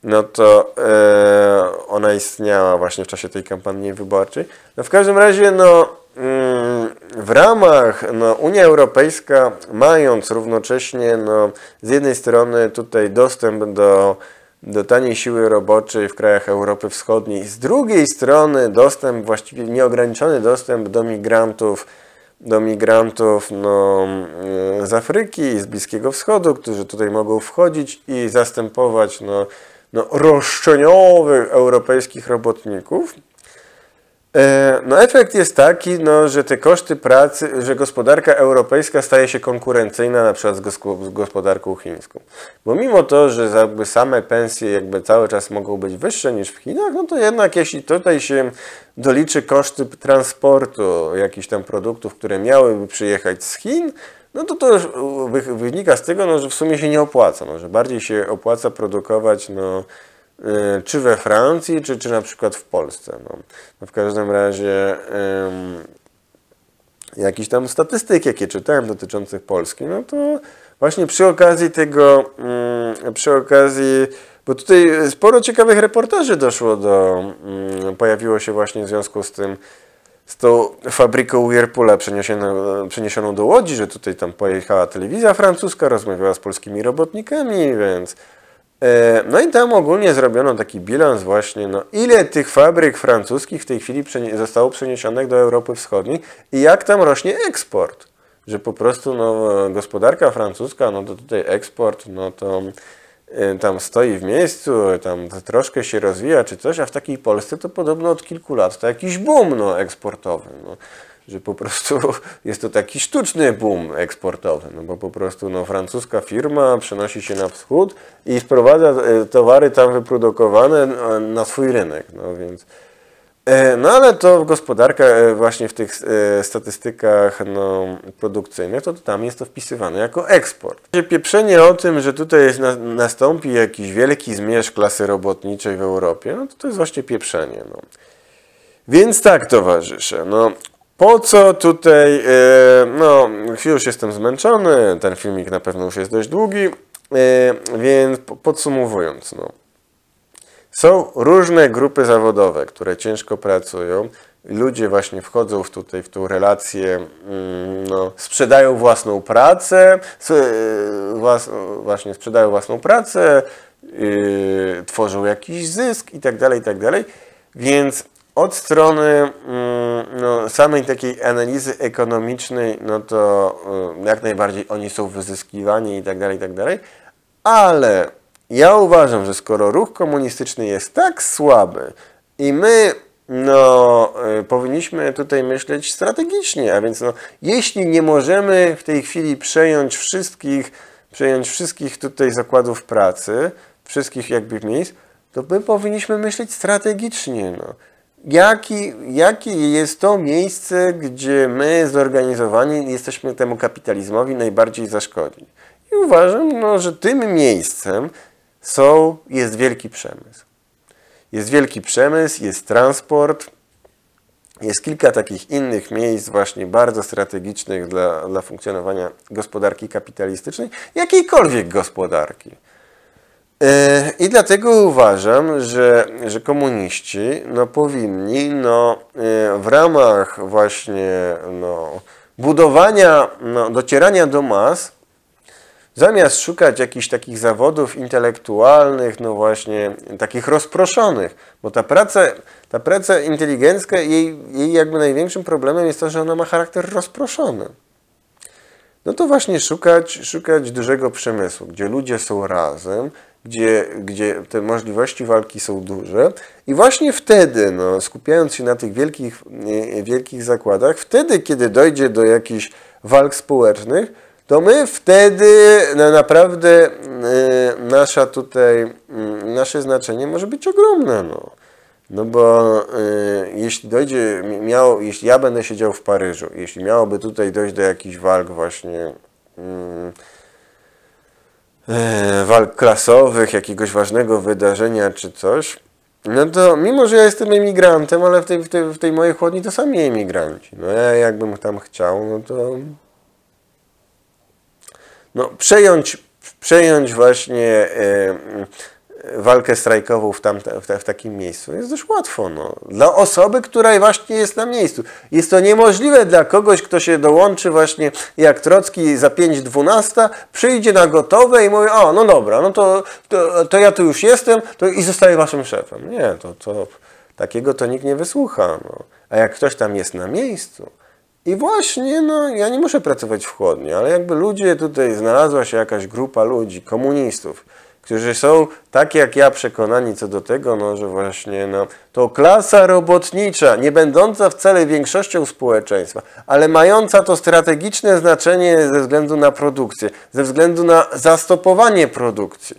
no to e, ona istniała właśnie w czasie tej kampanii wyborczej. No w każdym razie, no mm, w ramach no, Unia Europejska, mając równocześnie no, z jednej strony tutaj dostęp do, do taniej siły roboczej w krajach Europy Wschodniej, z drugiej strony dostęp, właściwie nieograniczony dostęp do migrantów, do migrantów no, z Afryki i z Bliskiego Wschodu, którzy tutaj mogą wchodzić i zastępować no, no, roszczeniowych europejskich robotników, e, no efekt jest taki, no, że te koszty pracy, że gospodarka europejska staje się konkurencyjna na przykład z gospodarką chińską. Bo mimo to, że jakby same pensje jakby cały czas mogą być wyższe niż w Chinach, no to jednak jeśli tutaj się doliczy koszty transportu jakichś tam produktów, które miałyby przyjechać z Chin, no to to wynika z tego, no, że w sumie się nie opłaca, no, że bardziej się opłaca produkować no, y, czy we Francji, czy, czy na przykład w Polsce. No. no w każdym razie jakieś tam statystyki, jakie czytałem dotyczących Polski, no to właśnie przy okazji tego, przy okazji, bo tutaj sporo ciekawych reportaży doszło do, pojawiło się właśnie w związku z tym, z tą fabryką Whirlpoola przeniesioną, przeniesioną do Łodzi, że tutaj tam pojechała telewizja francuska, rozmawiała z polskimi robotnikami, więc e, no i tam ogólnie zrobiono taki bilans właśnie, no ile tych fabryk francuskich w tej chwili zostało przeniesionych do Europy Wschodniej i jak tam rośnie eksport, że po prostu no, gospodarka francuska, no to tutaj eksport, no to tam stoi w miejscu, tam troszkę się rozwija czy coś, a w takiej Polsce to podobno od kilku lat to jakiś boom no, eksportowy. No, że po prostu <laughs> jest to taki sztuczny boom eksportowy, no bo po prostu no, francuska firma przenosi się na wschód i sprowadza y, towary tam wyprodukowane no, na swój rynek. No, więc E, no ale to gospodarka, e, właśnie w tych e, statystykach no, produkcyjnych, to tam jest to wpisywane jako eksport. Pieprzenie o tym, że tutaj jest, na, nastąpi jakiś wielki zmierzch klasy robotniczej w Europie, no to to jest właśnie pieprzenie. No. Więc tak, towarzysze, no po co tutaj, no już jestem zmęczony, ten filmik na pewno już jest dość długi, więc podsumowując, no. Są różne grupy zawodowe, które ciężko pracują. Ludzie właśnie wchodzą w tutaj w tą relację, mm, no, sprzedają własną pracę, włas, właśnie sprzedają własną pracę, yy, tworzą jakiś zysk i tak dalej, i tak. Więc od strony yy, no, samej takiej analizy ekonomicznej, no to yy, jak najbardziej oni są wyzyskiwani i tak dalej, i tak dalej. Ale ja uważam, że skoro ruch komunistyczny jest tak słaby i my no, y, powinniśmy tutaj myśleć strategicznie, a więc no, jeśli nie możemy w tej chwili przejąć wszystkich przejąć wszystkich tutaj zakładów pracy, wszystkich jakby miejsc, to my powinniśmy myśleć strategicznie. No. Jaki, jakie jest to miejsce, gdzie my zorganizowani jesteśmy temu kapitalizmowi najbardziej zaszkodni? I uważam, no, że tym miejscem są, jest wielki przemysł. Jest wielki przemysł, jest transport, jest kilka takich innych miejsc właśnie bardzo strategicznych dla, dla funkcjonowania gospodarki kapitalistycznej, jakiejkolwiek gospodarki. E, I dlatego uważam, że, że komuniści no, powinni no, e, w ramach właśnie no, budowania, no, docierania do mas, zamiast szukać jakichś takich zawodów intelektualnych, no właśnie takich rozproszonych, bo ta praca, ta praca inteligencka, jej, jej jakby największym problemem jest to, że ona ma charakter rozproszony. No to właśnie szukać, szukać dużego przemysłu, gdzie ludzie są razem, gdzie, gdzie te możliwości walki są duże. I właśnie wtedy, no, skupiając się na tych wielkich, wielkich zakładach, wtedy, kiedy dojdzie do jakichś walk społecznych, to my wtedy no, naprawdę y, nasza tutaj, y, nasze znaczenie może być ogromne. No. No bo y, jeśli dojdzie, miało, jeśli ja będę siedział w Paryżu, jeśli miałoby tutaj dojść do jakichś walk właśnie y, y, walk klasowych, jakiegoś ważnego wydarzenia czy coś, no to mimo, że ja jestem emigrantem, ale w tej, w tej, w tej mojej chłodni to sami emigranci. No ja jakbym tam chciał, no to no przejąć, przejąć właśnie walkę strajkową w, tam, w, w, takim miejscu jest dość łatwo. No. Dla osoby, która właśnie jest na miejscu. Jest to niemożliwe dla kogoś, kto się dołączy właśnie jak Trocki za 5.12, przyjdzie na gotowe i mówi, o no dobra, no to, to, to ja tu już jestem to i zostaję waszym szefem. Nie, to, to takiego to nikt nie wysłucha. No. A jak ktoś tam jest na miejscu, i właśnie, no, ja nie muszę pracować w chłodni, ale jakby ludzie tutaj, znalazła się jakaś grupa ludzi, komunistów, którzy są tak jak ja przekonani co do tego, no, że właśnie no, to klasa robotnicza, nie będąca wcale większością społeczeństwa, ale mająca to strategiczne znaczenie ze względu na produkcję, ze względu na zastopowanie produkcji,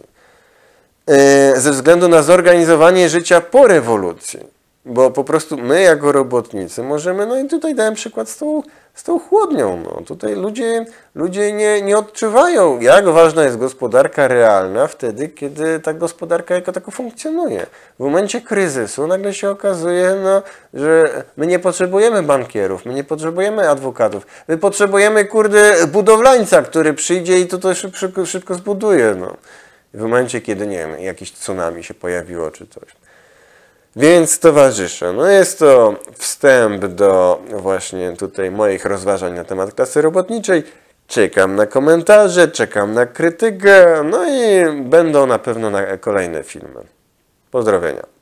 yy, ze względu na zorganizowanie życia po rewolucji. Bo po prostu my jako robotnicy możemy, no i tutaj dałem przykład z tą, z tą chłodnią. No. Tutaj ludzie, ludzie nie, nie odczuwają, jak ważna jest gospodarka realna wtedy, kiedy ta gospodarka jako tako funkcjonuje. W momencie kryzysu nagle się okazuje, no, że my nie potrzebujemy bankierów, my nie potrzebujemy adwokatów, my potrzebujemy, kurde, budowlańca, który przyjdzie i to, to szybko, szybko zbuduje. No. W momencie, kiedy, nie wiem, jakiś tsunami się pojawiło czy coś. Więc towarzysze, no jest to wstęp do właśnie tutaj moich rozważań na temat klasy robotniczej. Czekam na komentarze, czekam na krytykę, no i będą na pewno na kolejne filmy. Pozdrowienia.